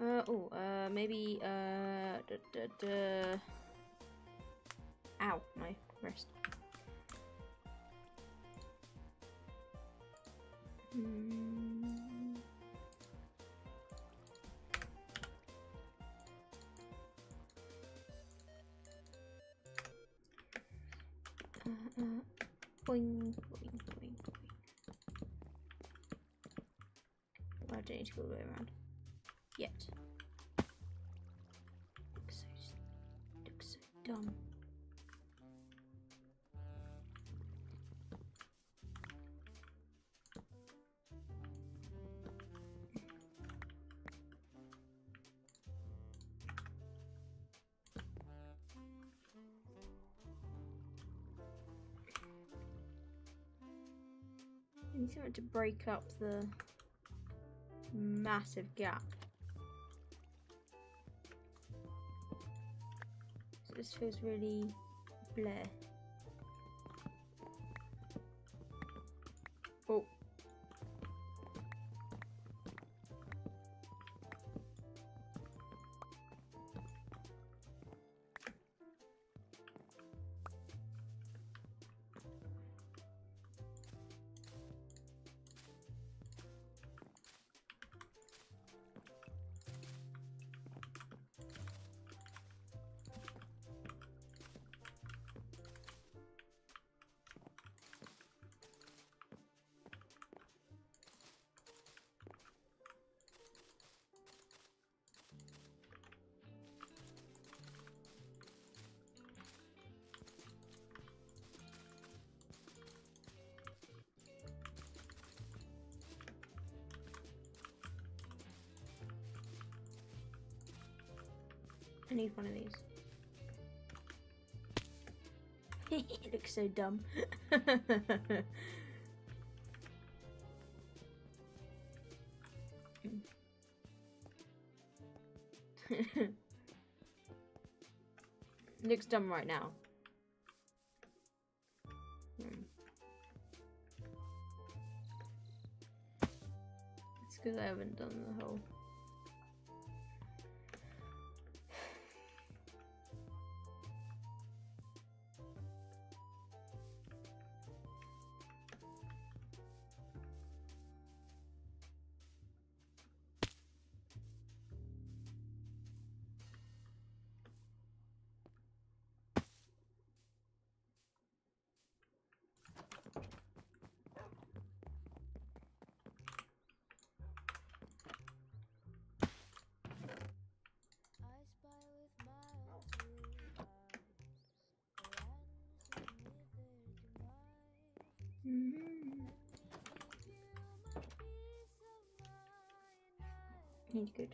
Uh, oh, uh, maybe, uh, duh, duh, duh. Ow, my wrist. Hmm. Uh, uh, boing, boing, boing, boing. I don't need to go the way around yet. Looks so, looks so dumb. Need something to break up the massive gap. So this feels really bleh. One of these. it looks so dumb. looks dumb right now. Hmm. It's because I haven't done the whole. Need to go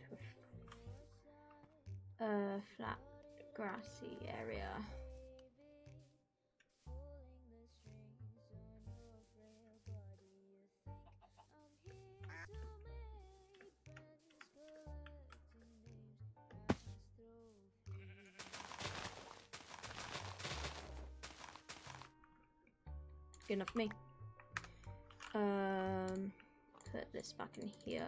to a flat, grassy area. Good enough for me. Um, put this back in here.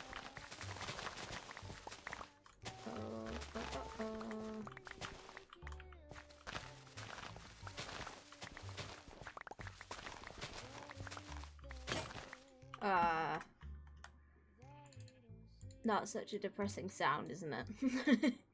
That's such a depressing sound, isn't it?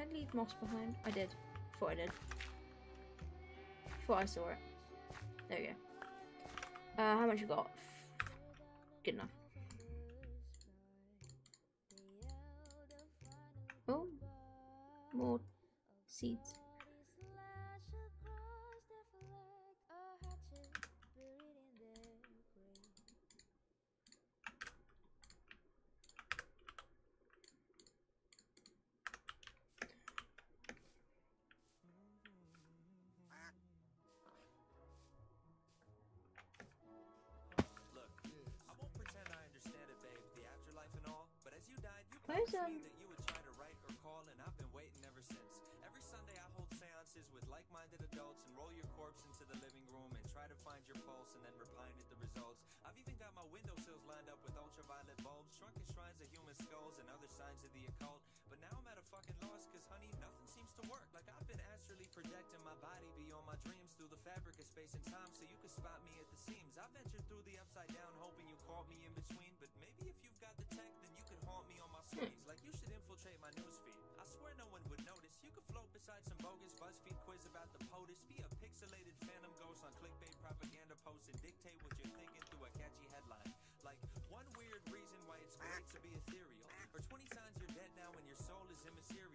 I leave moss behind? I did. Thought I did. Thought I saw it. There we go. Uh, how much you got? seems to work. Like I've been astrally projecting my body beyond my dreams through the fabric of space and time so you could spot me at the seams. I ventured through the upside down hoping you caught me in between, but maybe if you've got the tech then you could haunt me on my screens. like you should infiltrate my newsfeed. I swear no one would notice. You could float beside some bogus BuzzFeed quiz about the POTUS, be a pixelated phantom ghost on clickbait propaganda posts and dictate what you're thinking through a catchy headline. Like one weird reason why it's great to be ethereal or 20 signs you're dead now and your soul is immaterial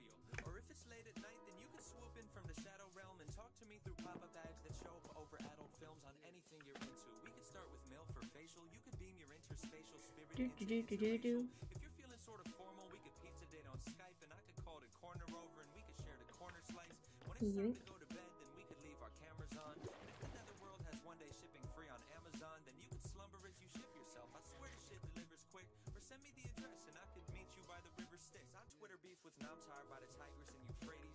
from the shadow realm and talk to me through pop-up ads that show up over adult films on anything you're into. We could start with male for facial. You could beam your interspatial spirit into interracial. If you're feeling sort of formal, we could pizza date on Skype and I could call a corner over and we could share the corner slice. When it's time to go to bed, then we could leave our cameras on. And if the world has one day shipping free on Amazon, then you could slumber as you ship yourself. I swear shit delivers quick. Or send me the address and I could meet you by the river Styx. On Twitter beef with Namtar by the Tigris and Euphrates.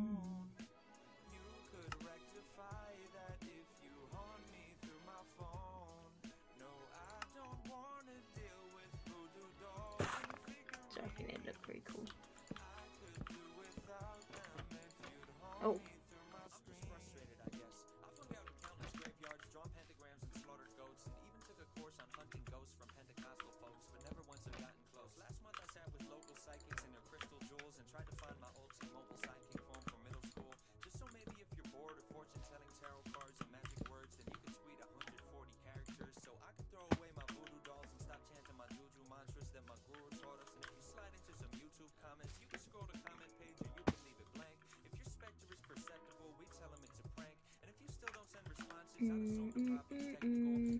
mm, mm, mm,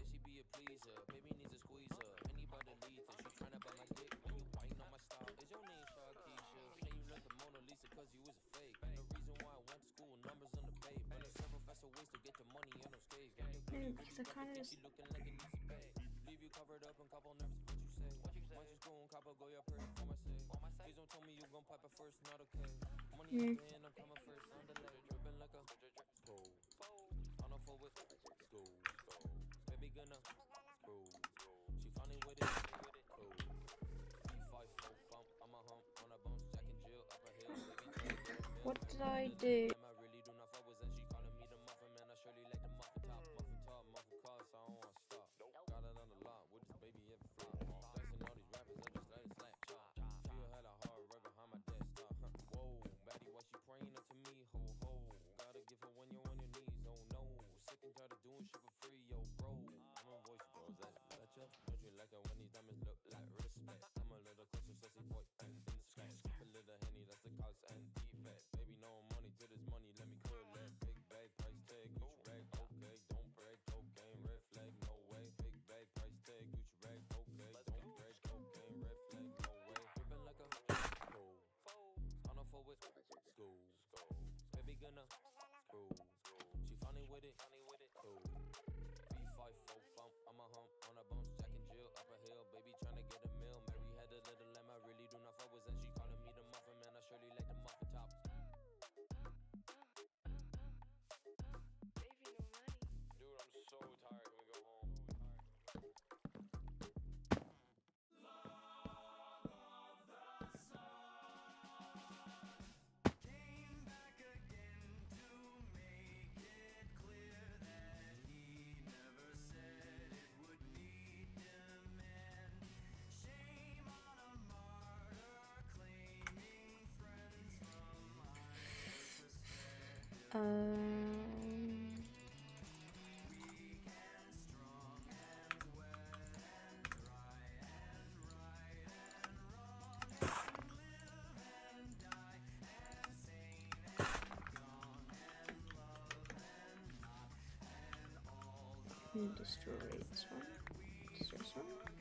squeeze. Baby needs a. Anybody. She buy my dick. When you biting on my style, is your name Say you the Mona Lisa cause you was a fake. And the reason why I went to school, numbers on the page. But there's several faster ways to get money on stage. Kind of. Looking like bag. Leave you covered up and couple nerves. What you say? What you say? Once you school and go your for my. Please don't tell me you gon' pipe it first, not okay. Money hmm. I'm coming first. On the letter, dripping like a. Go. On a with. Go. Go gonna. She finally with it. Cool. Five four bump. I'm do not Um. Destroy this one. Destroy this one.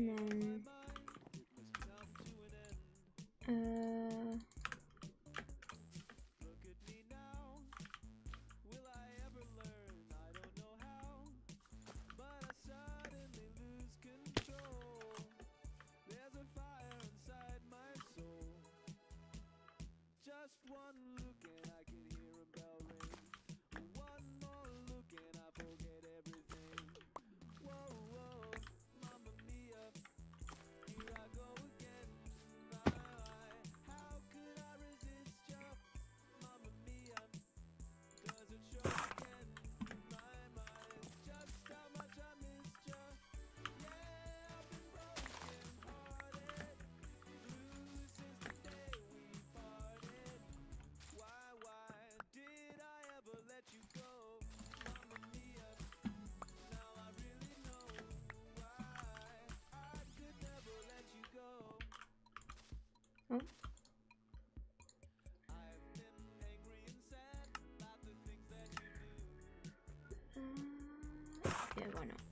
and then uh, o no.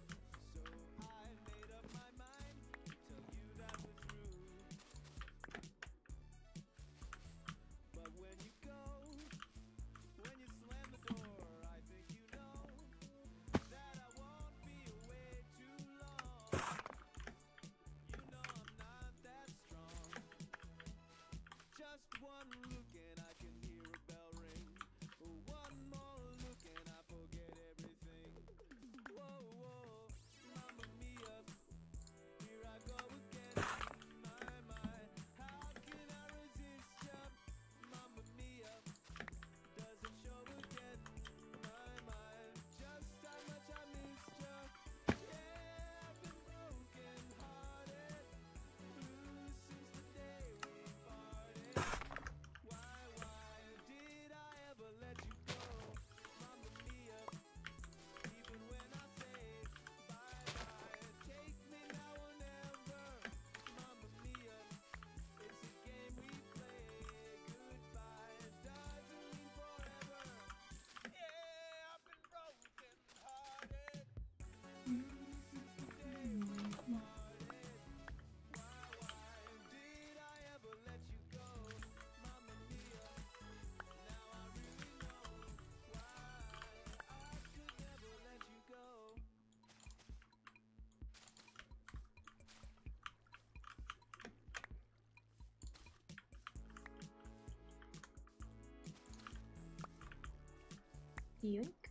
yoink.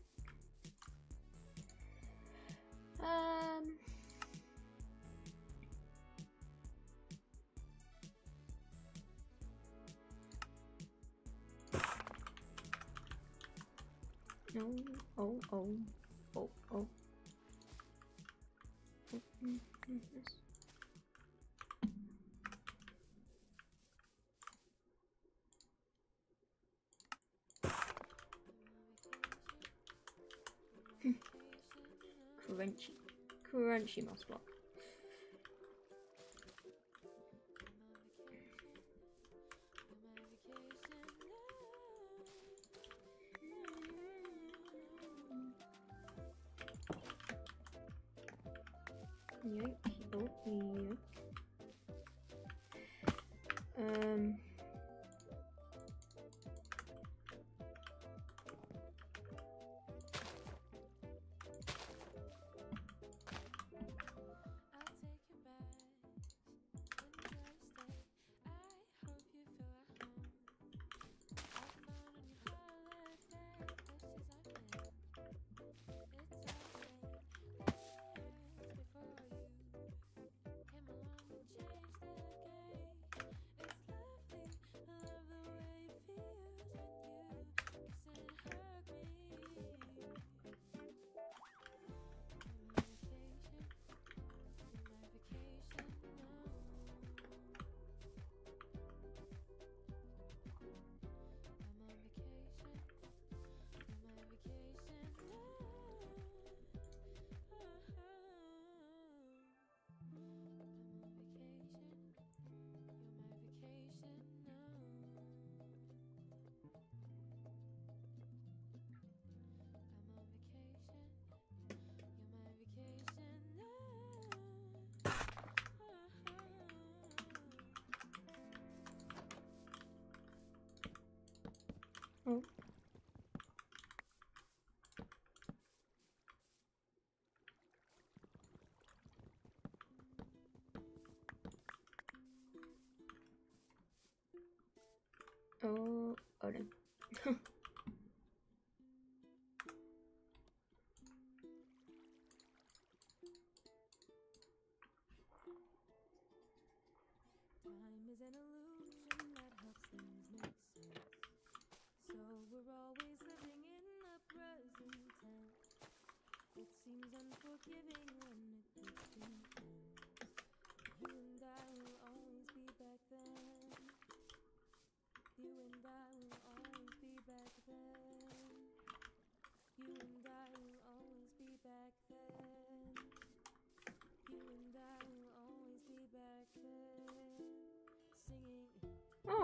Um, no, oh, oh, oh, oh. oh. Mm -hmm. friend she must want. Oh, no.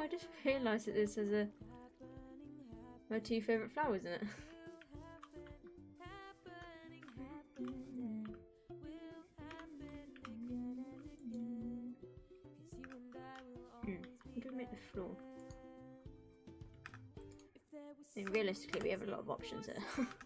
I just realised that this is a my two favourite flowers in it. happening, happening, will happen again and again. 'Cause you and I will Hmm. always How be do we make the floor? then. If there was I mean, realistically, we have a lot of options here.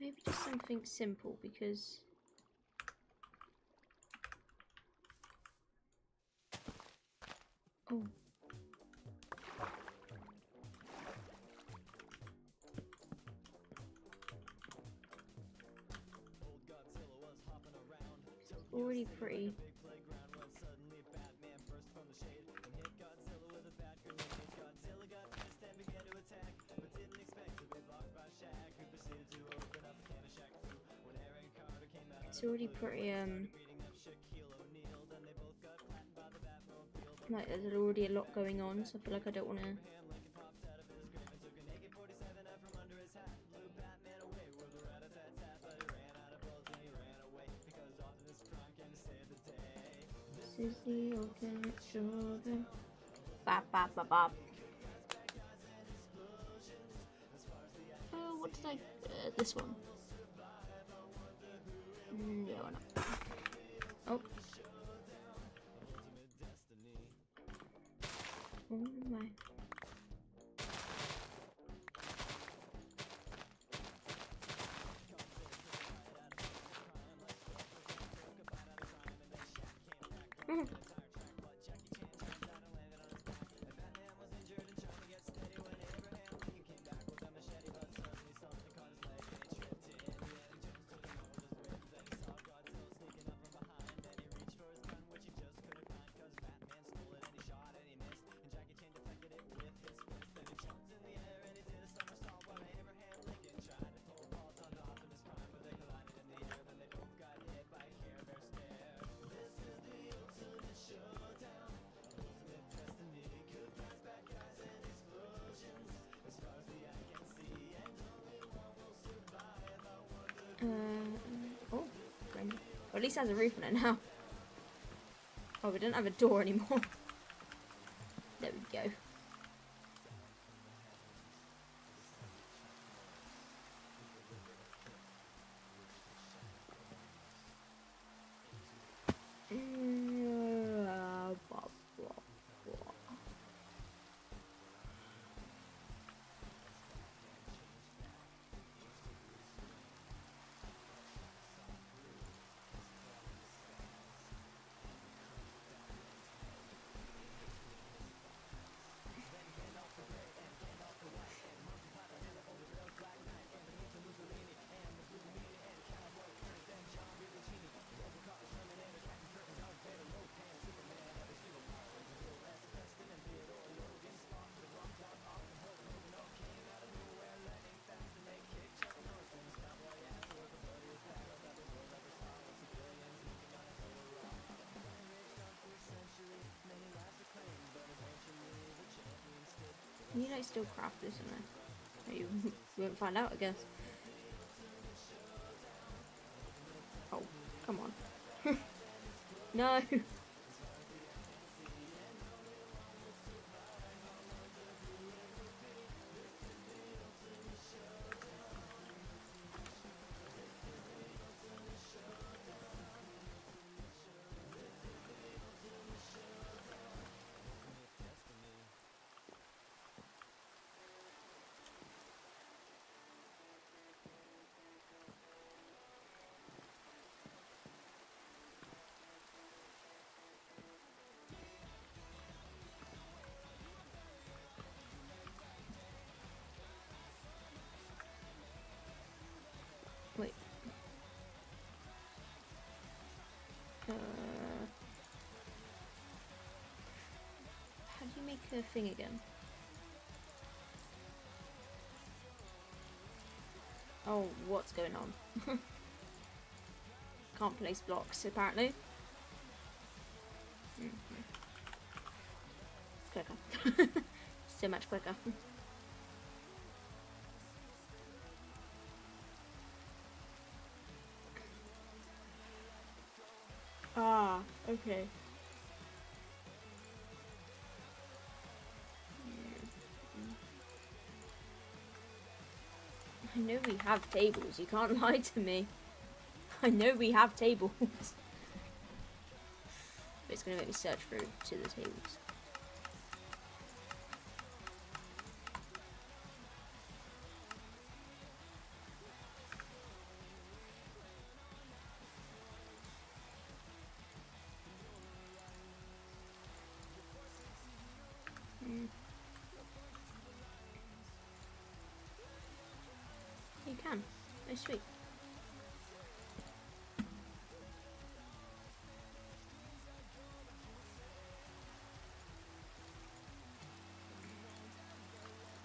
Maybe just something simple because. Oh. It's already pretty. It's already pretty um like there's already a lot going on, so I feel like I don't want to. Is the ultimate shoulder. Bop bop bop bop. Oh, what did I? Uh, this one. Oh. Oh my. At least it has a roof on it now. Oh, we don't have a door anymore. I still craft this in there? You won't find out, I guess. Oh, come on. no! A thing again? Oh, what's going on? Can't place blocks, apparently. Mhm. Quicker. so much quicker. Ah, okay. I know we have tables, you can't lie to me. I know we have tables. but it's gonna make me search through to the tables.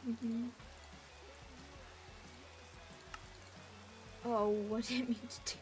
Hmm Oh, what didn't mean to do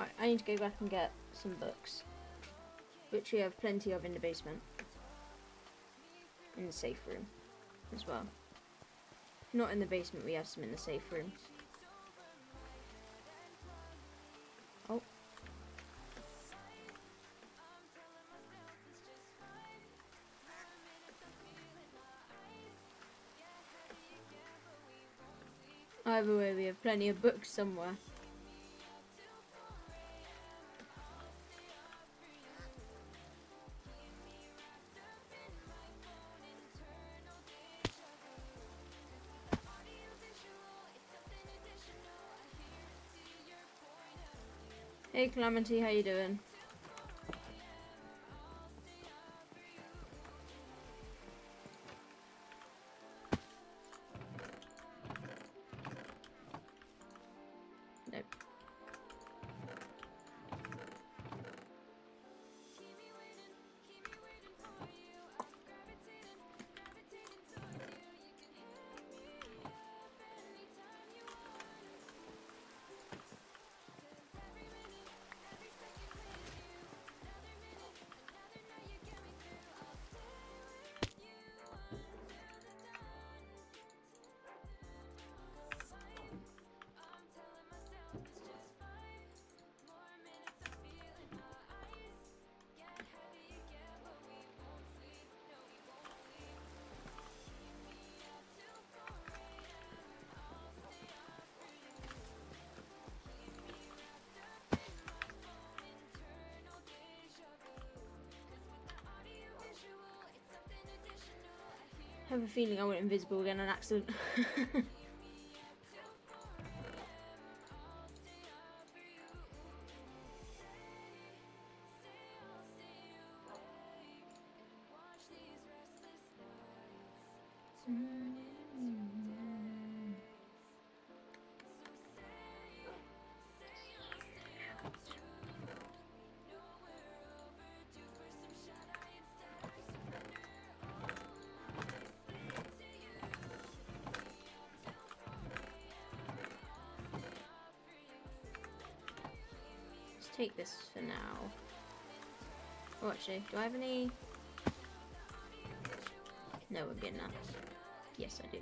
Right, I need to go back and get some books. Which we have plenty of in the basement. In the safe room as well. Not in the basement, we have some in the safe room. Oh. Either way, we have plenty of books somewhere. Hey Calamity, how you doing? Have a feeling I went invisible again on accident. mm -hmm. take this for now. Oh, actually, do I have any... No, we're getting that. Yes, I do.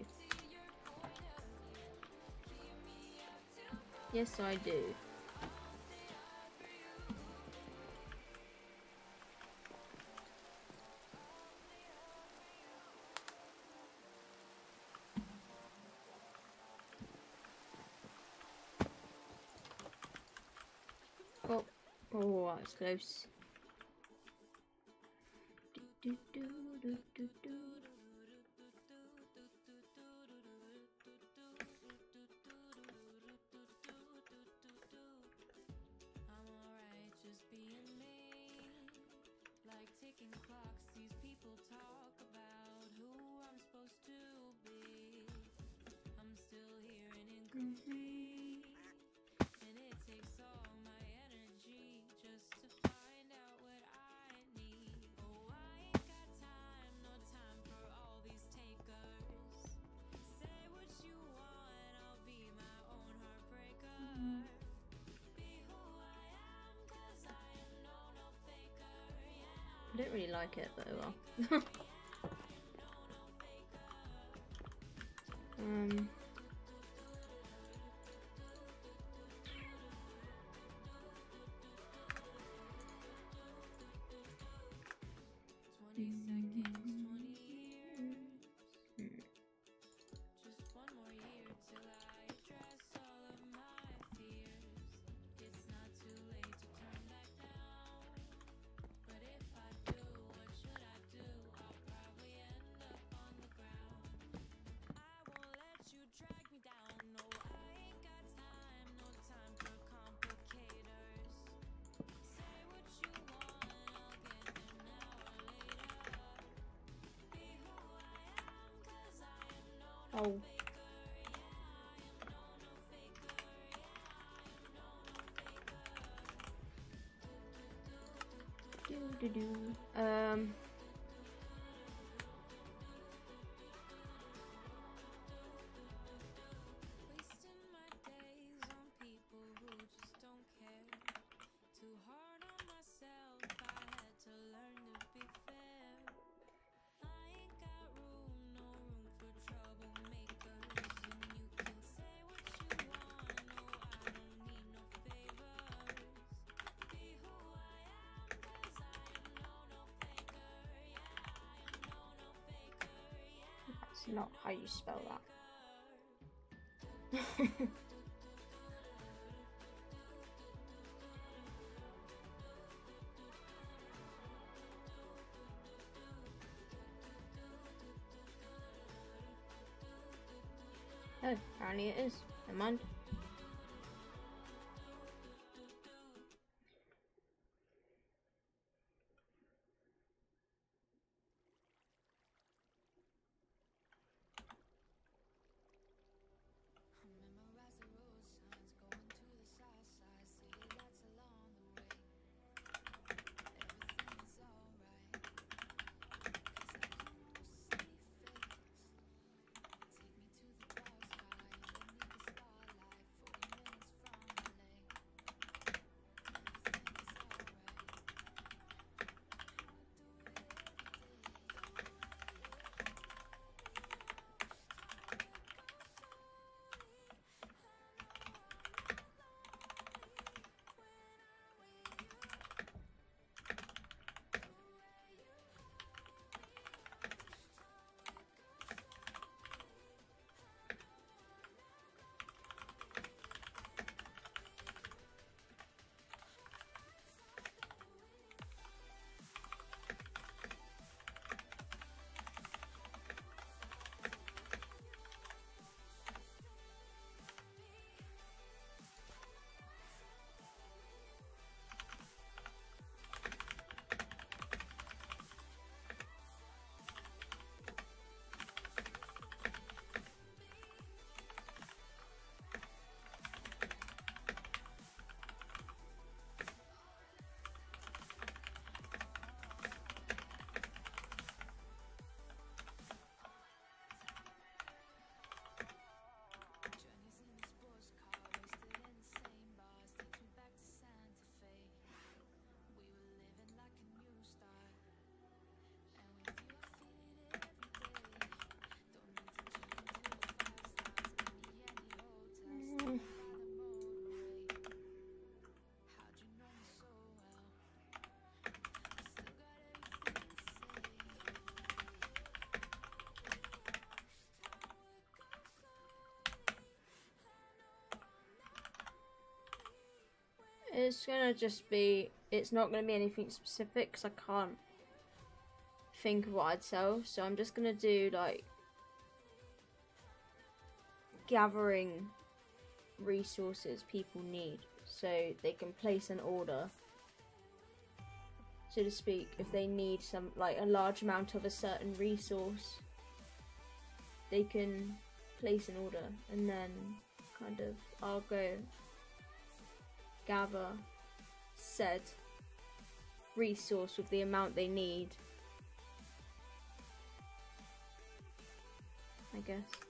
Yes, I do. close. Do, do, do, I don't really like it, but oh well. Oh. Do do do. Um. not how you spell that. It's gonna just be. It's not gonna be anything specific because I can't think of what I'd sell. So I'm just gonna do like gathering resources people need so they can place an order so to speak if they need some like a large amount of a certain resource they can place an order and then kind of I'll go gather said resource with the amount they need. I guess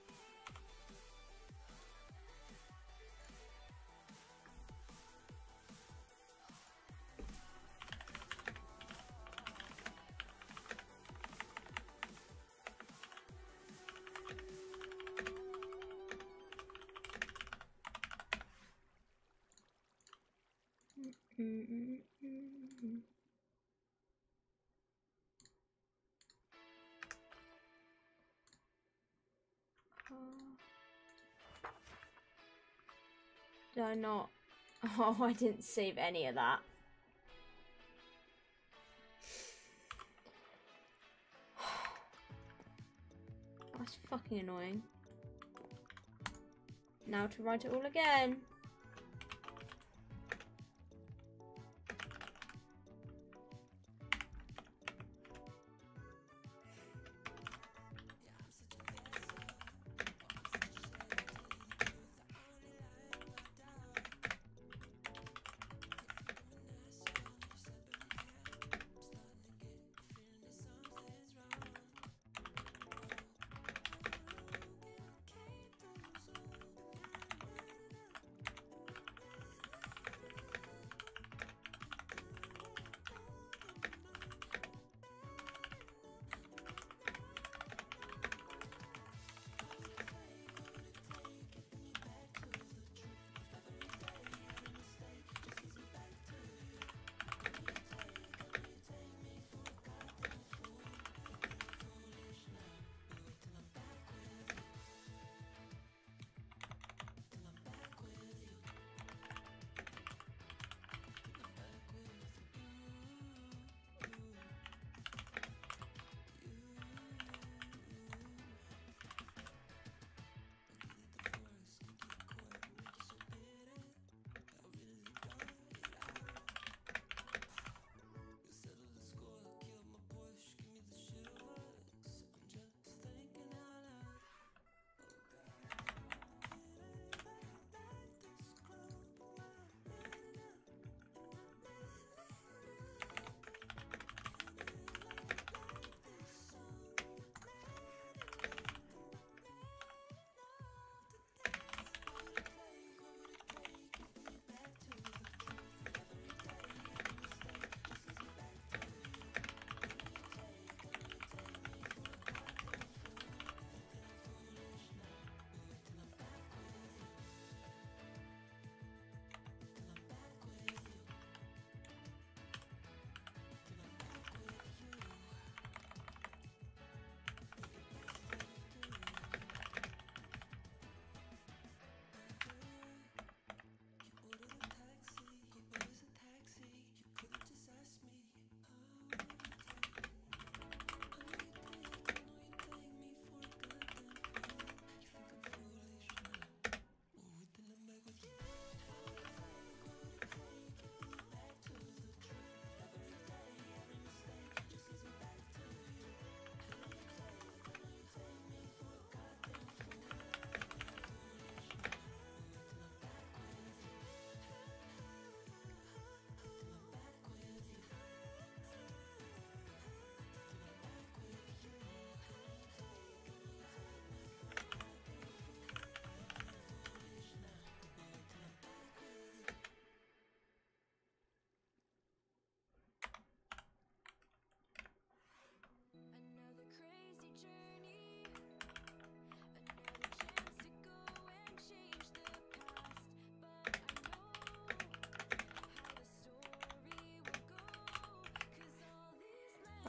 Did I not? Oh, I didn't save any of that. That's fucking annoying. Now to write it all again.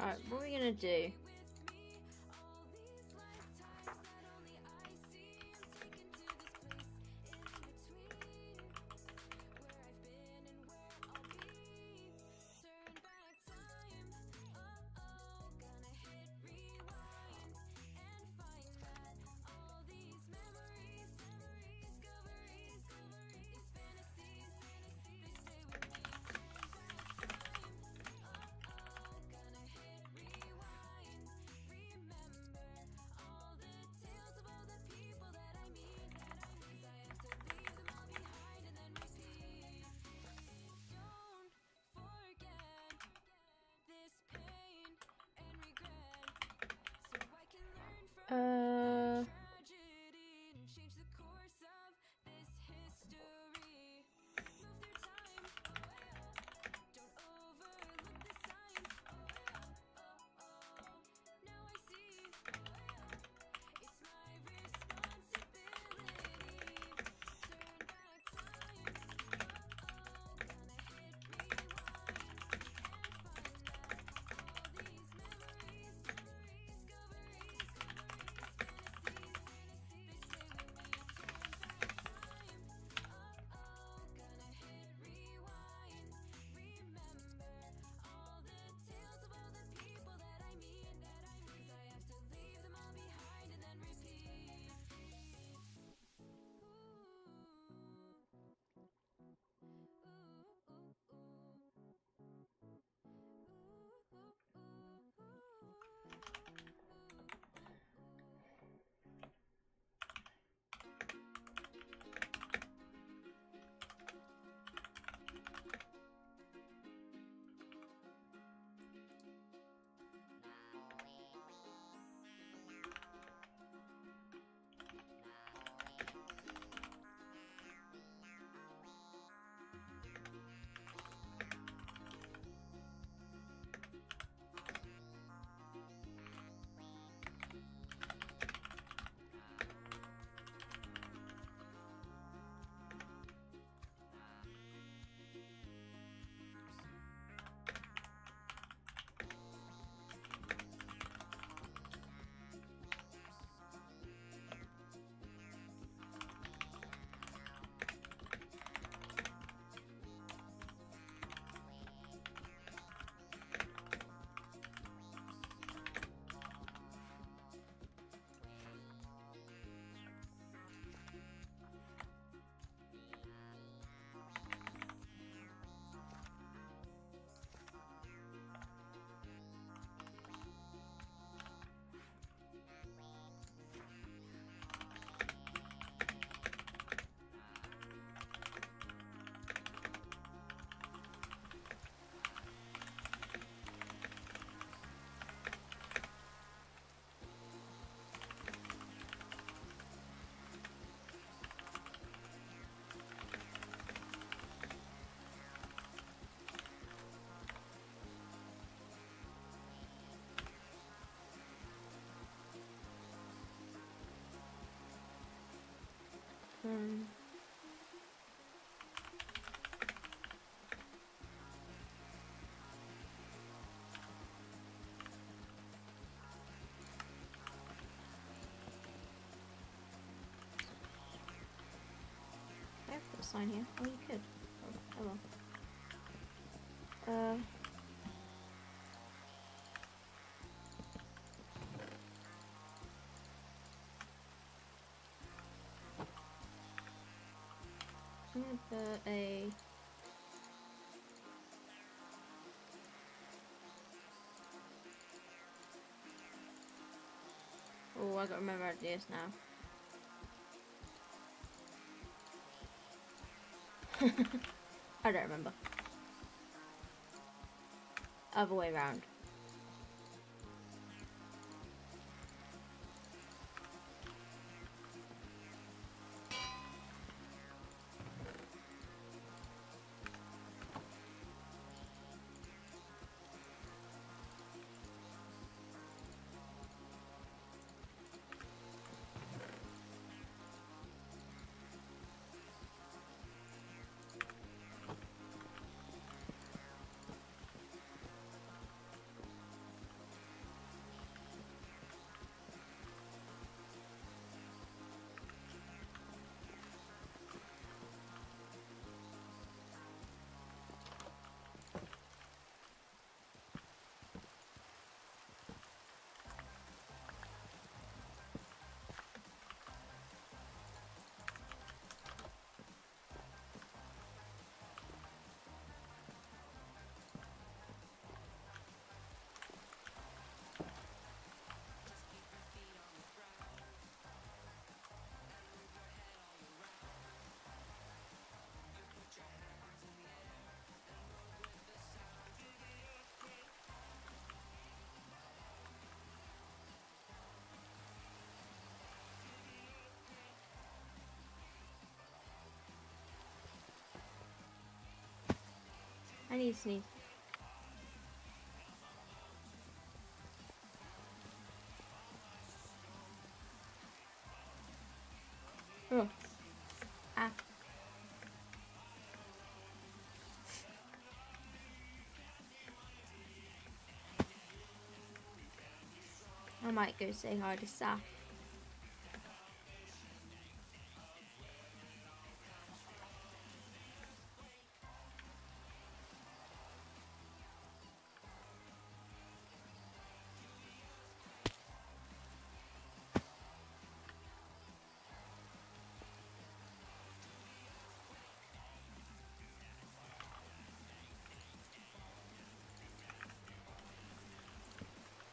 Alright, what are we gonna do? 呃 Um, I sign here. Oh, you could. Oh, oh. Uh. A. Oh, I gotta remember this now. I don't remember. Other way round. Need sneeze. Oh. Ah. I might go say hi to Saf.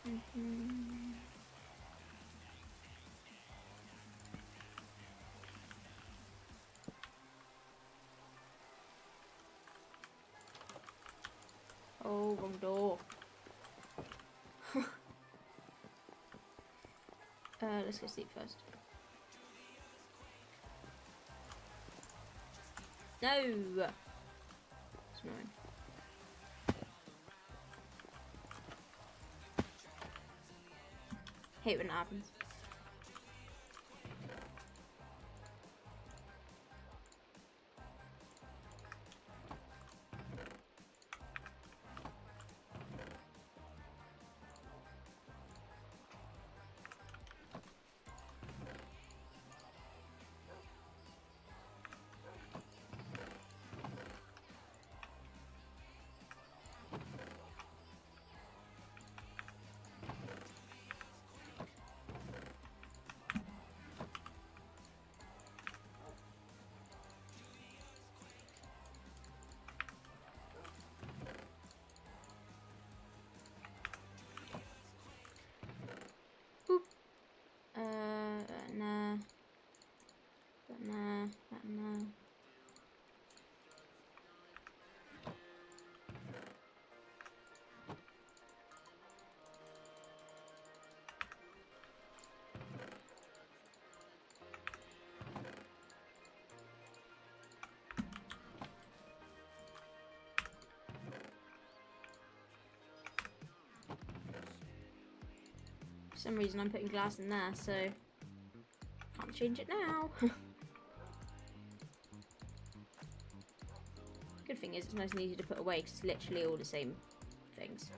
Mhm. Oh, wrong door. uh, let's go sleep first. No! It's annoying. Hate when it happens. some reason I'm putting glass in there, so can't change it now. Good thing is it's nice and easy to put away because it's literally all the same things.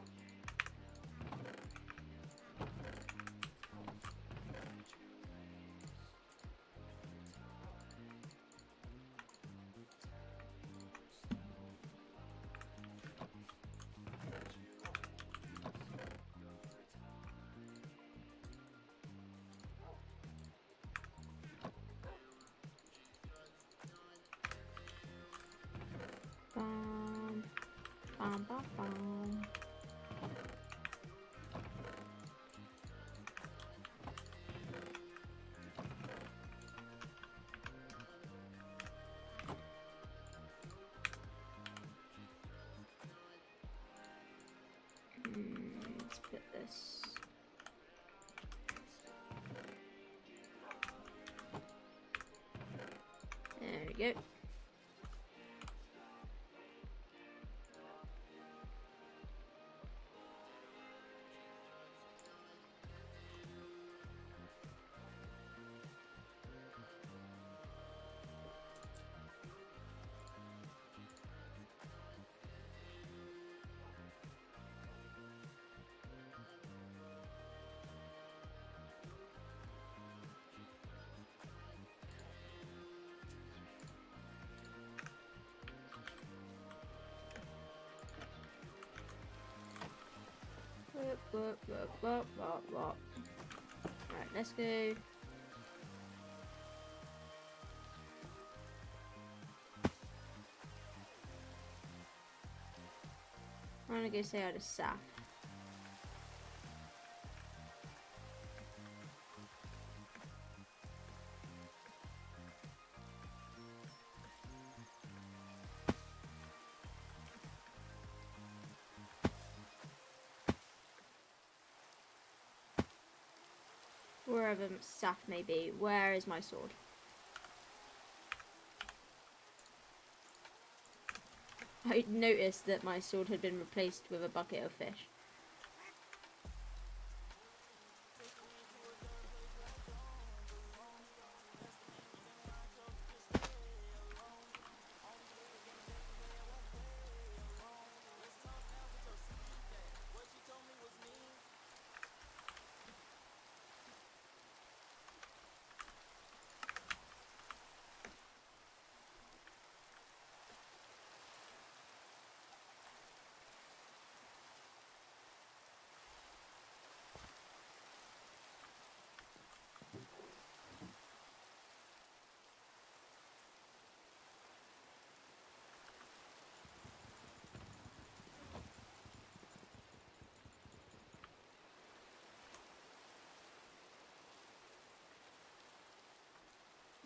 Whoop, whoop, whoop, whoop, whoop, whoop. Right, let's go. I'm gonna go say hi to Saf. Wherever Saf may be, where is my sword? I noticed that my sword had been replaced with a bucket of fish.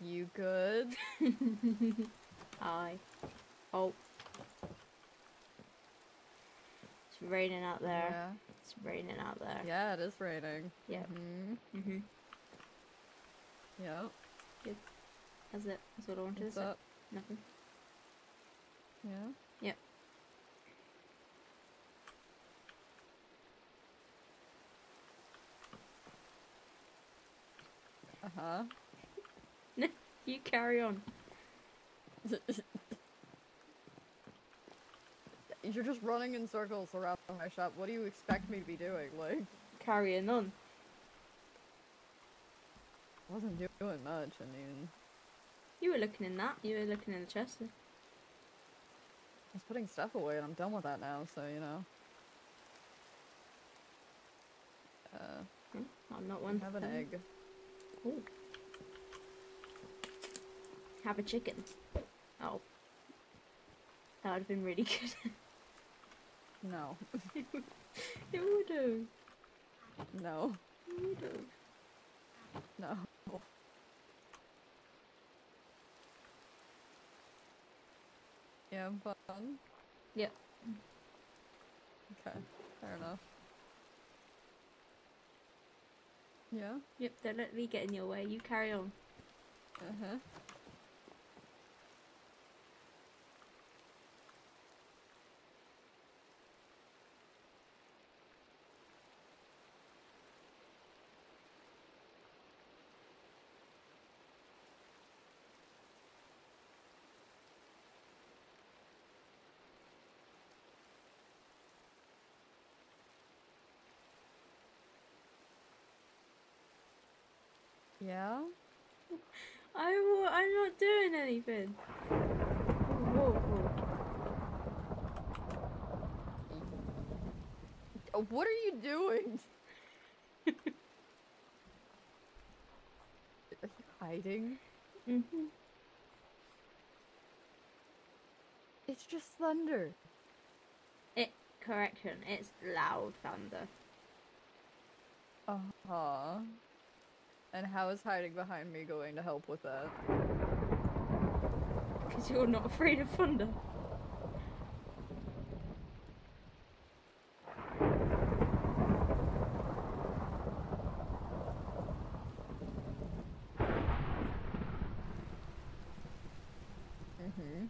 You good? Hi. Oh. It's raining out there. Yeah. It's raining out there. Yeah, it is raining. Yep. hmm Mhm. Yep. That's it. That's all I wanted What's to say. up? Nothing. Yeah. Yep. Uh huh. You carry on. You're just running in circles around my shop. What do you expect me to be doing? Like, Carrying on. I wasn't doing much. I mean, You were looking in that. You were looking in the chest. I was putting stuff away, and I'm done with that now. So you know. Uh, Hmm, I'm not one. have an egg. Ooh. Have a chicken. Oh. That would have been really good. No. it would have. no. It would have. No. Yeah, fun. Yep. Okay, fair enough. Yeah. Yep, don't let me get in your way. You carry on. Uh Yeah? I wa- I'm not doing anything. Whoa, whoa. Uh, What are you doing? Are you hiding? Mhm. It's just thunder. It correction. It's loud thunder. Uh huh. And how is hiding behind me going to help with that? Because you're not afraid of thunder. Mm-hmm.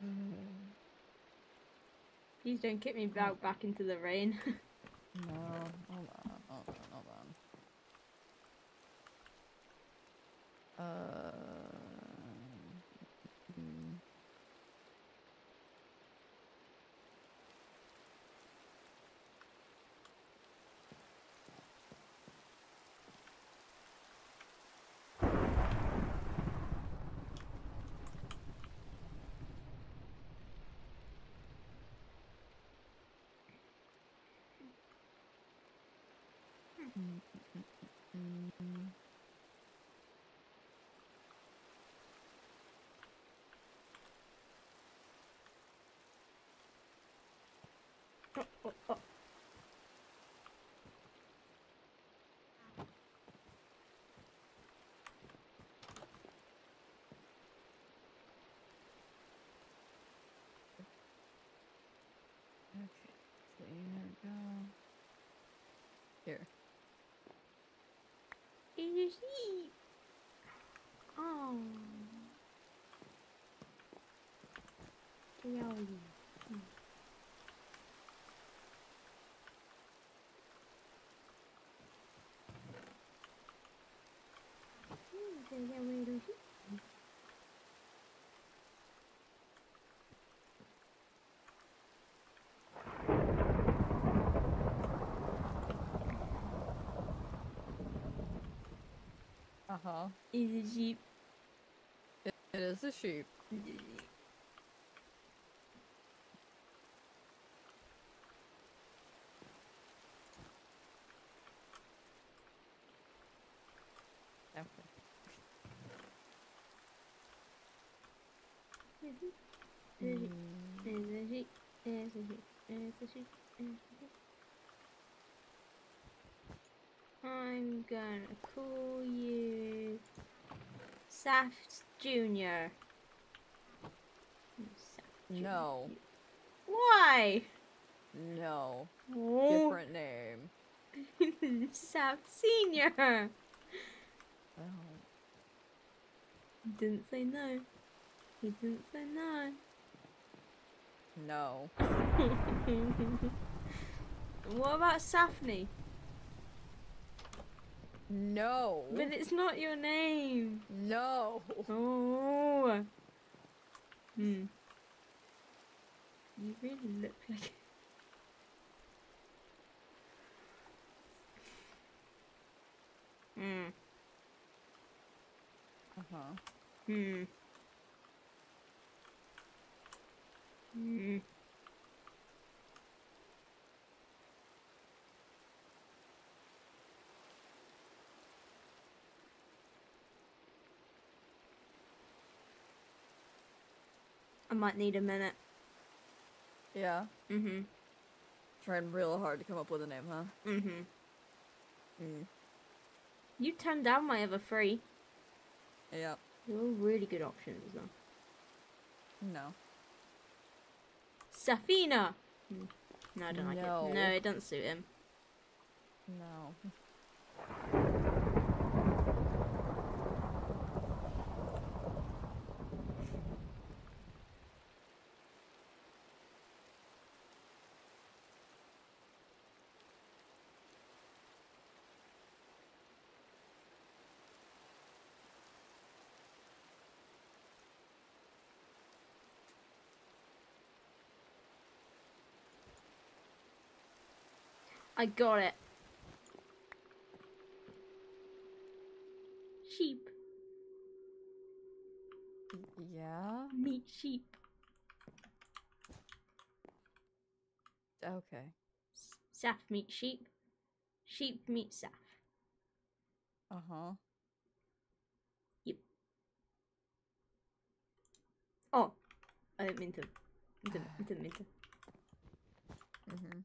Mhm. Please don't kick me out back into the rain. No, hold on, hold on, hold on. Uh. Oh, oh, oh. Okay, so here we go. Here. It's a sheep. Oh. Yowie. Uh huh. It's a sheep. It, it is a sheep. Okay. It's a sheep. It's a sheep. It's a sheep. It's a sheep. It's a sheep. I'm gonna call you Saft Junior. No. Why? No. Oh, Different name. Saft Senior. Oh. Didn't say no. He didn't say no. No. what about Safney? No. But it's not your name. No. Oh. Hmm. You really look like. Hmm. Uh huh. Hmm. Hmm. I might need a minute. Yeah. Mhm. Trying real hard to come up with a name, huh? Mhm. Mm. You turned down my other three. Yeah. They were really good options, though. No. Safina. Hmm. No, I don't like No. it. No, it doesn't suit him. No. I got it. Sheep. Yeah. Meat sheep. Okay. Saf meat sheep. Sheep meat Saf. Uh huh. Yep. Oh, I didn't mean to. I didn't, I didn't mean to. Mhm.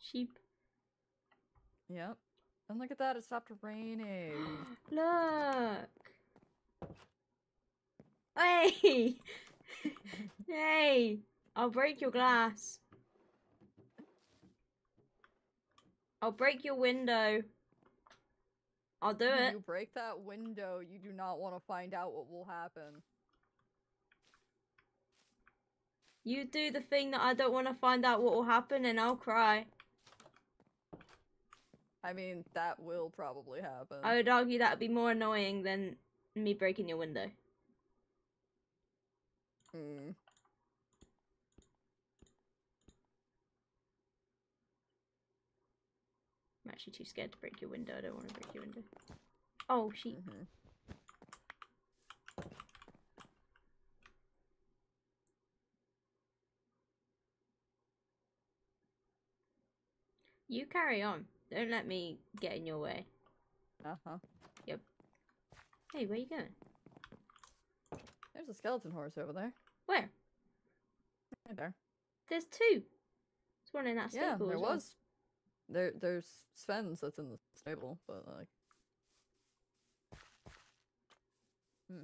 Sheep. Yep. And look at that, it stopped raining. Look. Hey. hey. I'll break your glass. I'll break your window. I'll do When it. You break that window, you do not want to find out what will happen. You do the thing that I don't want to find out what will happen, and I'll cry. I mean, that will probably happen. I would argue that would be more annoying than me breaking your window. Mm. I'm actually too scared to break your window. I don't want to break your window. Oh, sheep. mhm. You carry on. Don't let me get in your way. Uh huh. Yep. Hey, where you going? There's a skeleton horse over there. Where? Right there. There's two. There's one in that stable. Yeah, there well. was. There, there's Sven's that's in the stable, but like. Hmm.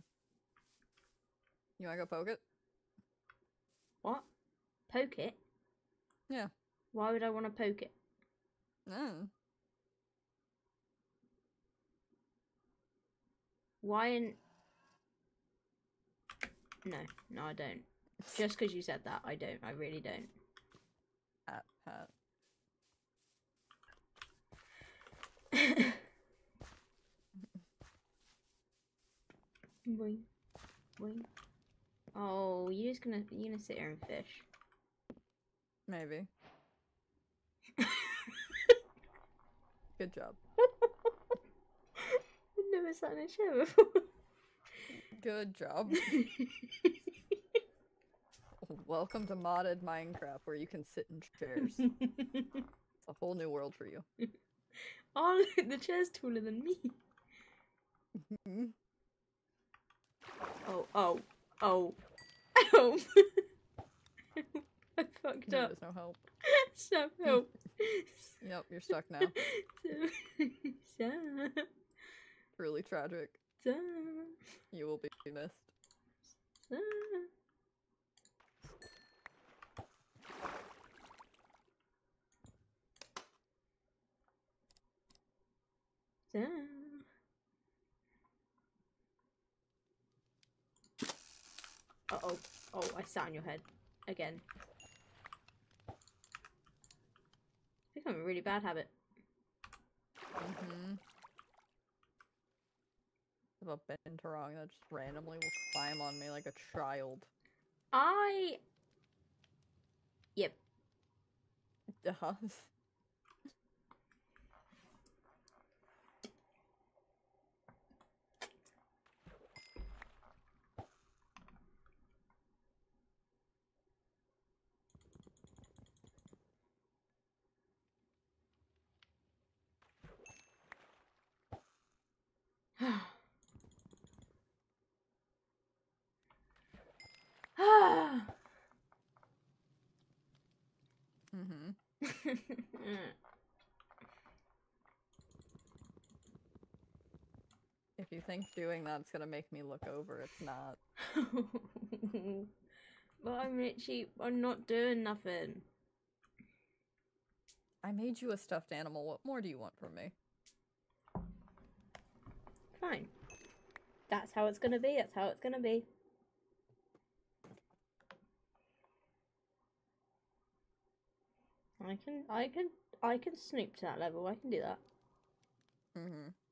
You wanna go poke it? What? Poke it? Yeah. Why would I want to poke it? Mm. Why in? No, no, I don't. Just because you said that, I don't. I really don't. Pat, pat. Boing, boing. Oh, you're just gonna you're gonna sit here and fish. Maybe. Good job. I've never sat in a chair before. Good job. Welcome to modded Minecraft where you can sit in chairs. It's a whole new world for you. oh, look, the chair's taller than me. Mhm. Oh, oh, oh, oh. I fucked up. is no help. Stop, help. Yep, you're stuck now. Stop. Really tragic. You will be missed. Uh oh. Oh, I sat on your head. Again. I think I'm a really bad habit. Mm-hmm. About Bentarong that just randomly will climb on me like a child. I. Yep. Does. Mm-hmm. If you think doing that's gonna make me look over, it's not. but I'm literally. I'm not doing nothing. I made you a stuffed animal. What more do you want from me? Fine. That's how it's gonna be. That's how it's gonna be. I can, I can, I can snoop to that level. I can do that. Mm-hmm.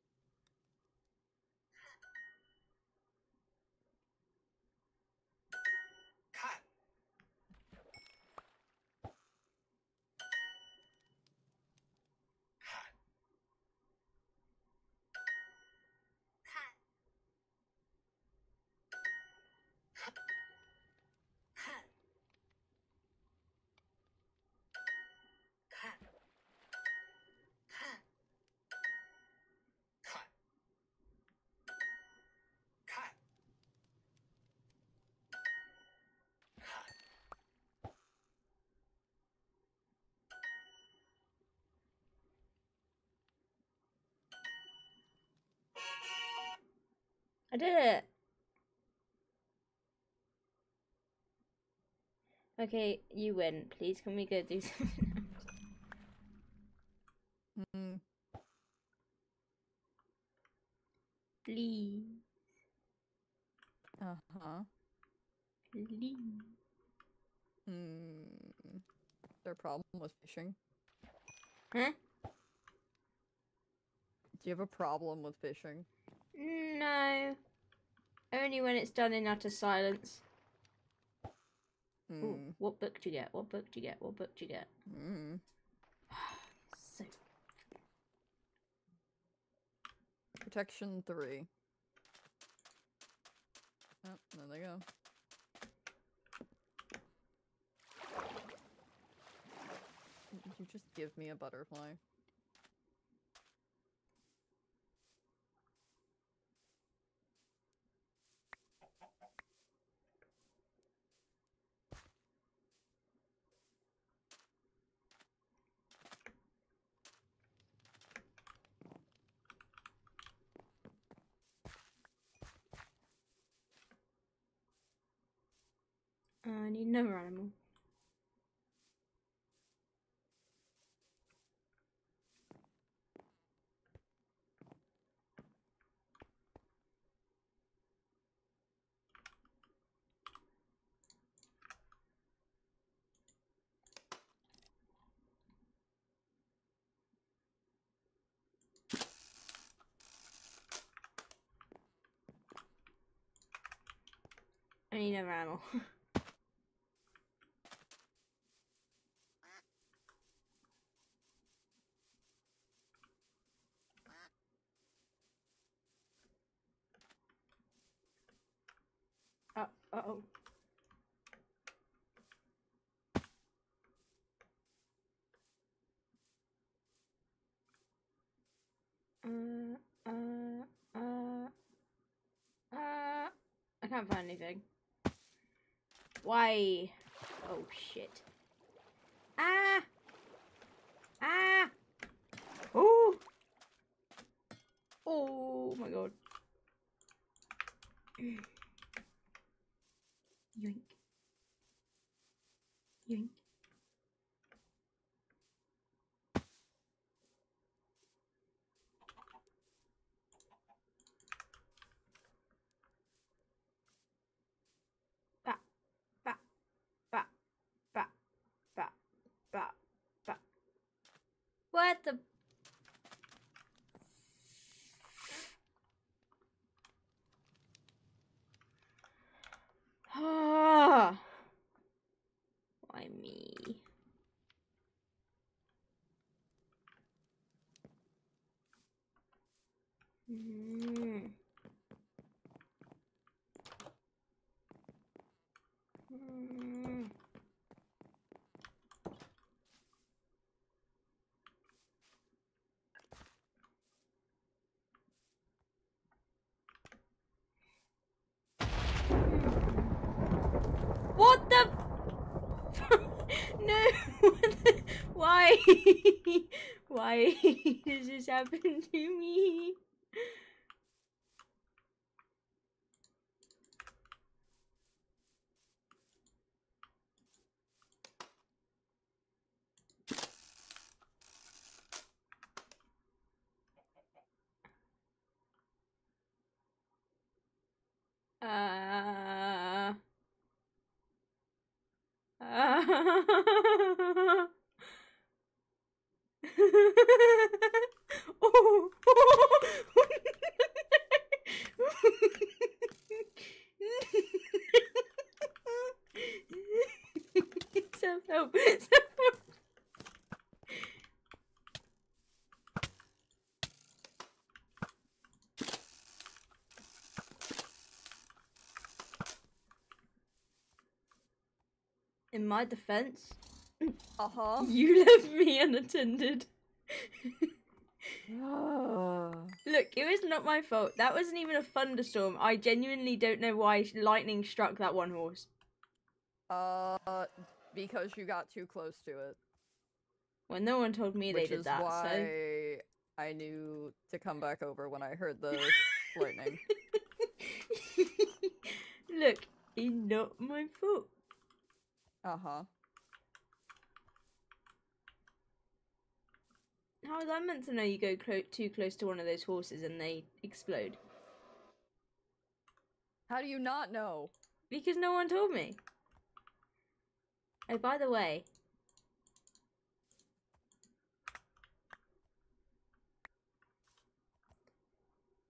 I did it. Okay, you win. Please, can we go do something else? Hmm. Please. Uh huh. Please. Hmm. Their problem with fishing? Huh? Do you have a problem with fishing? No. Only when it's done in utter silence. Ooh, Hmm. what book do you get? What book do you get? What book do you get? Hmm. So Protection three. Oh, there they go. Did you just give me a butterfly? Need another animal. I need another animal. Uh, uh-oh. Uh, uh, uh, uh, I can't find anything. Why? Oh shit. Ah! Ah! Oh! Oh my god. Yoink. Yoink. Ba, ba, ba, ba, ba, ba, ba. What the? Ah. Why me? Mm. Mm. What the? no. What the- Why? Does this happen to me? Uh. Uh. oh. Self help. Self help. In my defense, Uh huh. you left me unattended. Look, it was not my fault. That wasn't even a thunderstorm. I genuinely don't know why lightning struck that one horse. uh, because you got too close to it. Well, no one told me they which did is that, so. why I knew to come back over when I heard the lightning. Look, it's not my fault. Uh huh. How was I meant to know you go clo- too close to one of those horses and they explode? How do you not know? Because no one told me. Oh, by the way.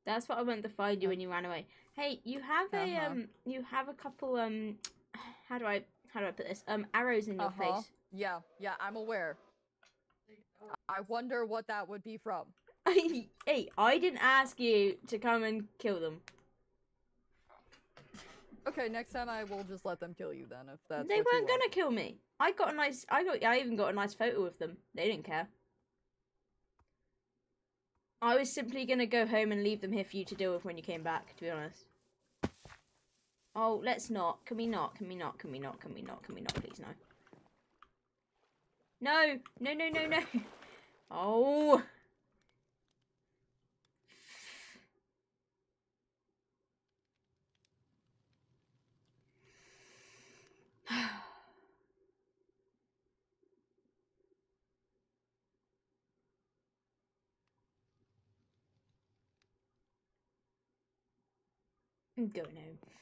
That's what I went to find you when you ran away. Hey, you have a Uh-huh. um, you have a couple um, how do I how do I put this um arrows in your Uh-huh. face. Yeah, yeah, I'm aware. I wonder what that would be from. hey, I didn't ask you to come and kill them. Okay, next time I will just let them kill you then, if that's they weren't want. gonna kill me. I got a nice. I got. I even got a nice photo of them. They didn't care. I was simply gonna go home and leave them here for you to deal with when you came back. To be honest. Oh, let's not. Can we not? Can we not? Can we not? Can we not? Can we not? Please no. No! No! No! No! No! Oh! I'm going home.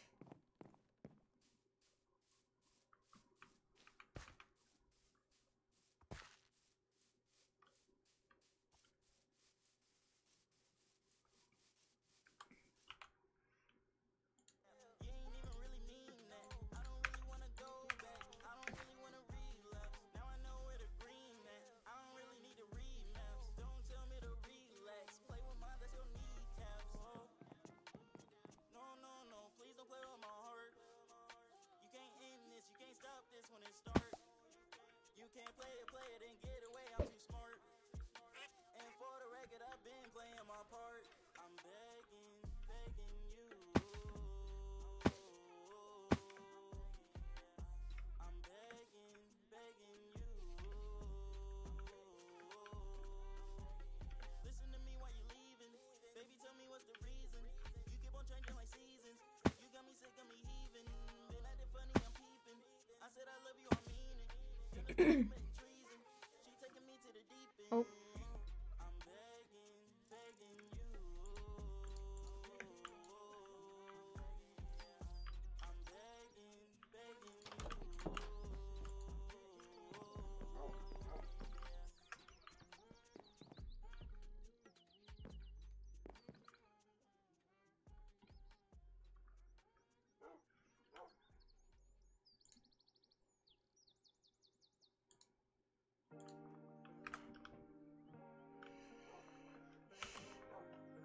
Oh.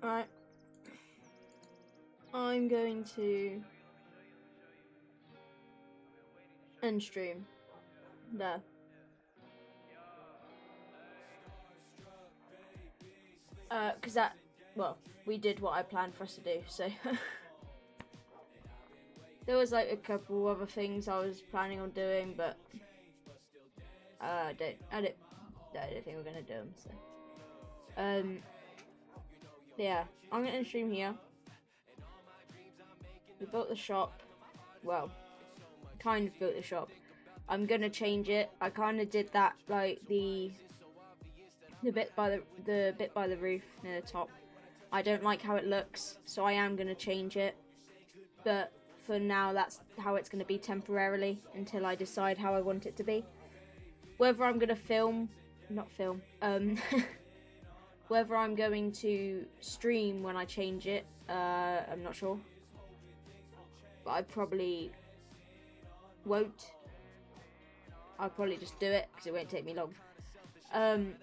Alright. I'm going to end stream. There. Uh, cause that, well, we did what I planned for us to do, so. there was like a couple other things I was planning on doing, but uh, I don't, I don't, I don't think we're gonna do them, so. Um, yeah, I'm gonna stream here. We built the shop. Well, kind of built the shop. I'm gonna change it. I kind of did that like the the bit by the the bit by the roof near the top. I don't like how it looks, so I am gonna change it. But for now, that's how it's gonna be temporarily until I decide how I want it to be. Whether I'm gonna film, not film, um. Whether I'm going to stream when I change it, uh, I'm not sure. But I probably won't. I'll probably just do it because it won't take me long. Um,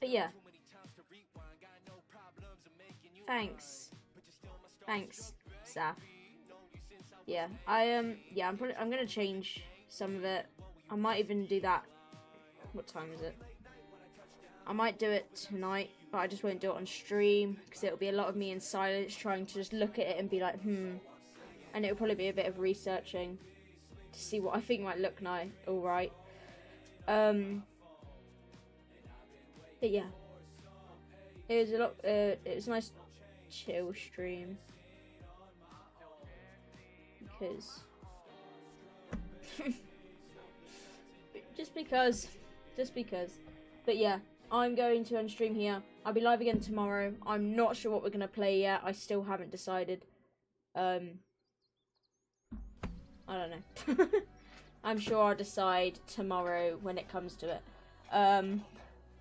but yeah. Thanks. Thanks, Saf. Yeah, I um, yeah, I'm probably I'm gonna change some of it. I might even do that. What time is it? I might do it tonight, but I just won't do it on stream because it'll be a lot of me in silence trying to just look at it and be like, hmm. And it'll probably be a bit of researching to see what I think might look nice, all right. Um, but yeah, it was a lot. Uh, it was a nice chill stream. because just because just because but yeah i'm going to unstream here i'll be live again tomorrow i'm not sure what we're going to play yet i still haven't decided um i don't know i'm sure i'll decide tomorrow when it comes to it um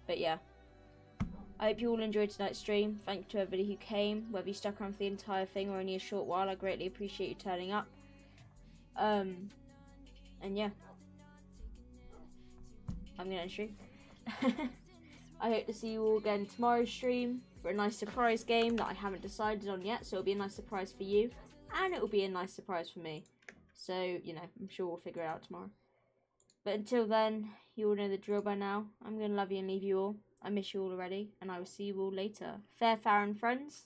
but yeah I hope you all enjoyed tonight's stream. Thank you to everybody who came, whether you stuck around for the entire thing or only a short while. I greatly appreciate you turning up. Um, and yeah, I'm gonna end stream. I hope to see you all again tomorrow's stream for a nice surprise game that I haven't decided on yet. So it'll be a nice surprise for you, and it'll be a nice surprise for me. So you know, I'm sure we'll figure it out tomorrow. But until then, you all know the drill by now. I'm gonna love you and leave you all. I miss you all already, and I will see you all later. Fair, fair, and friends.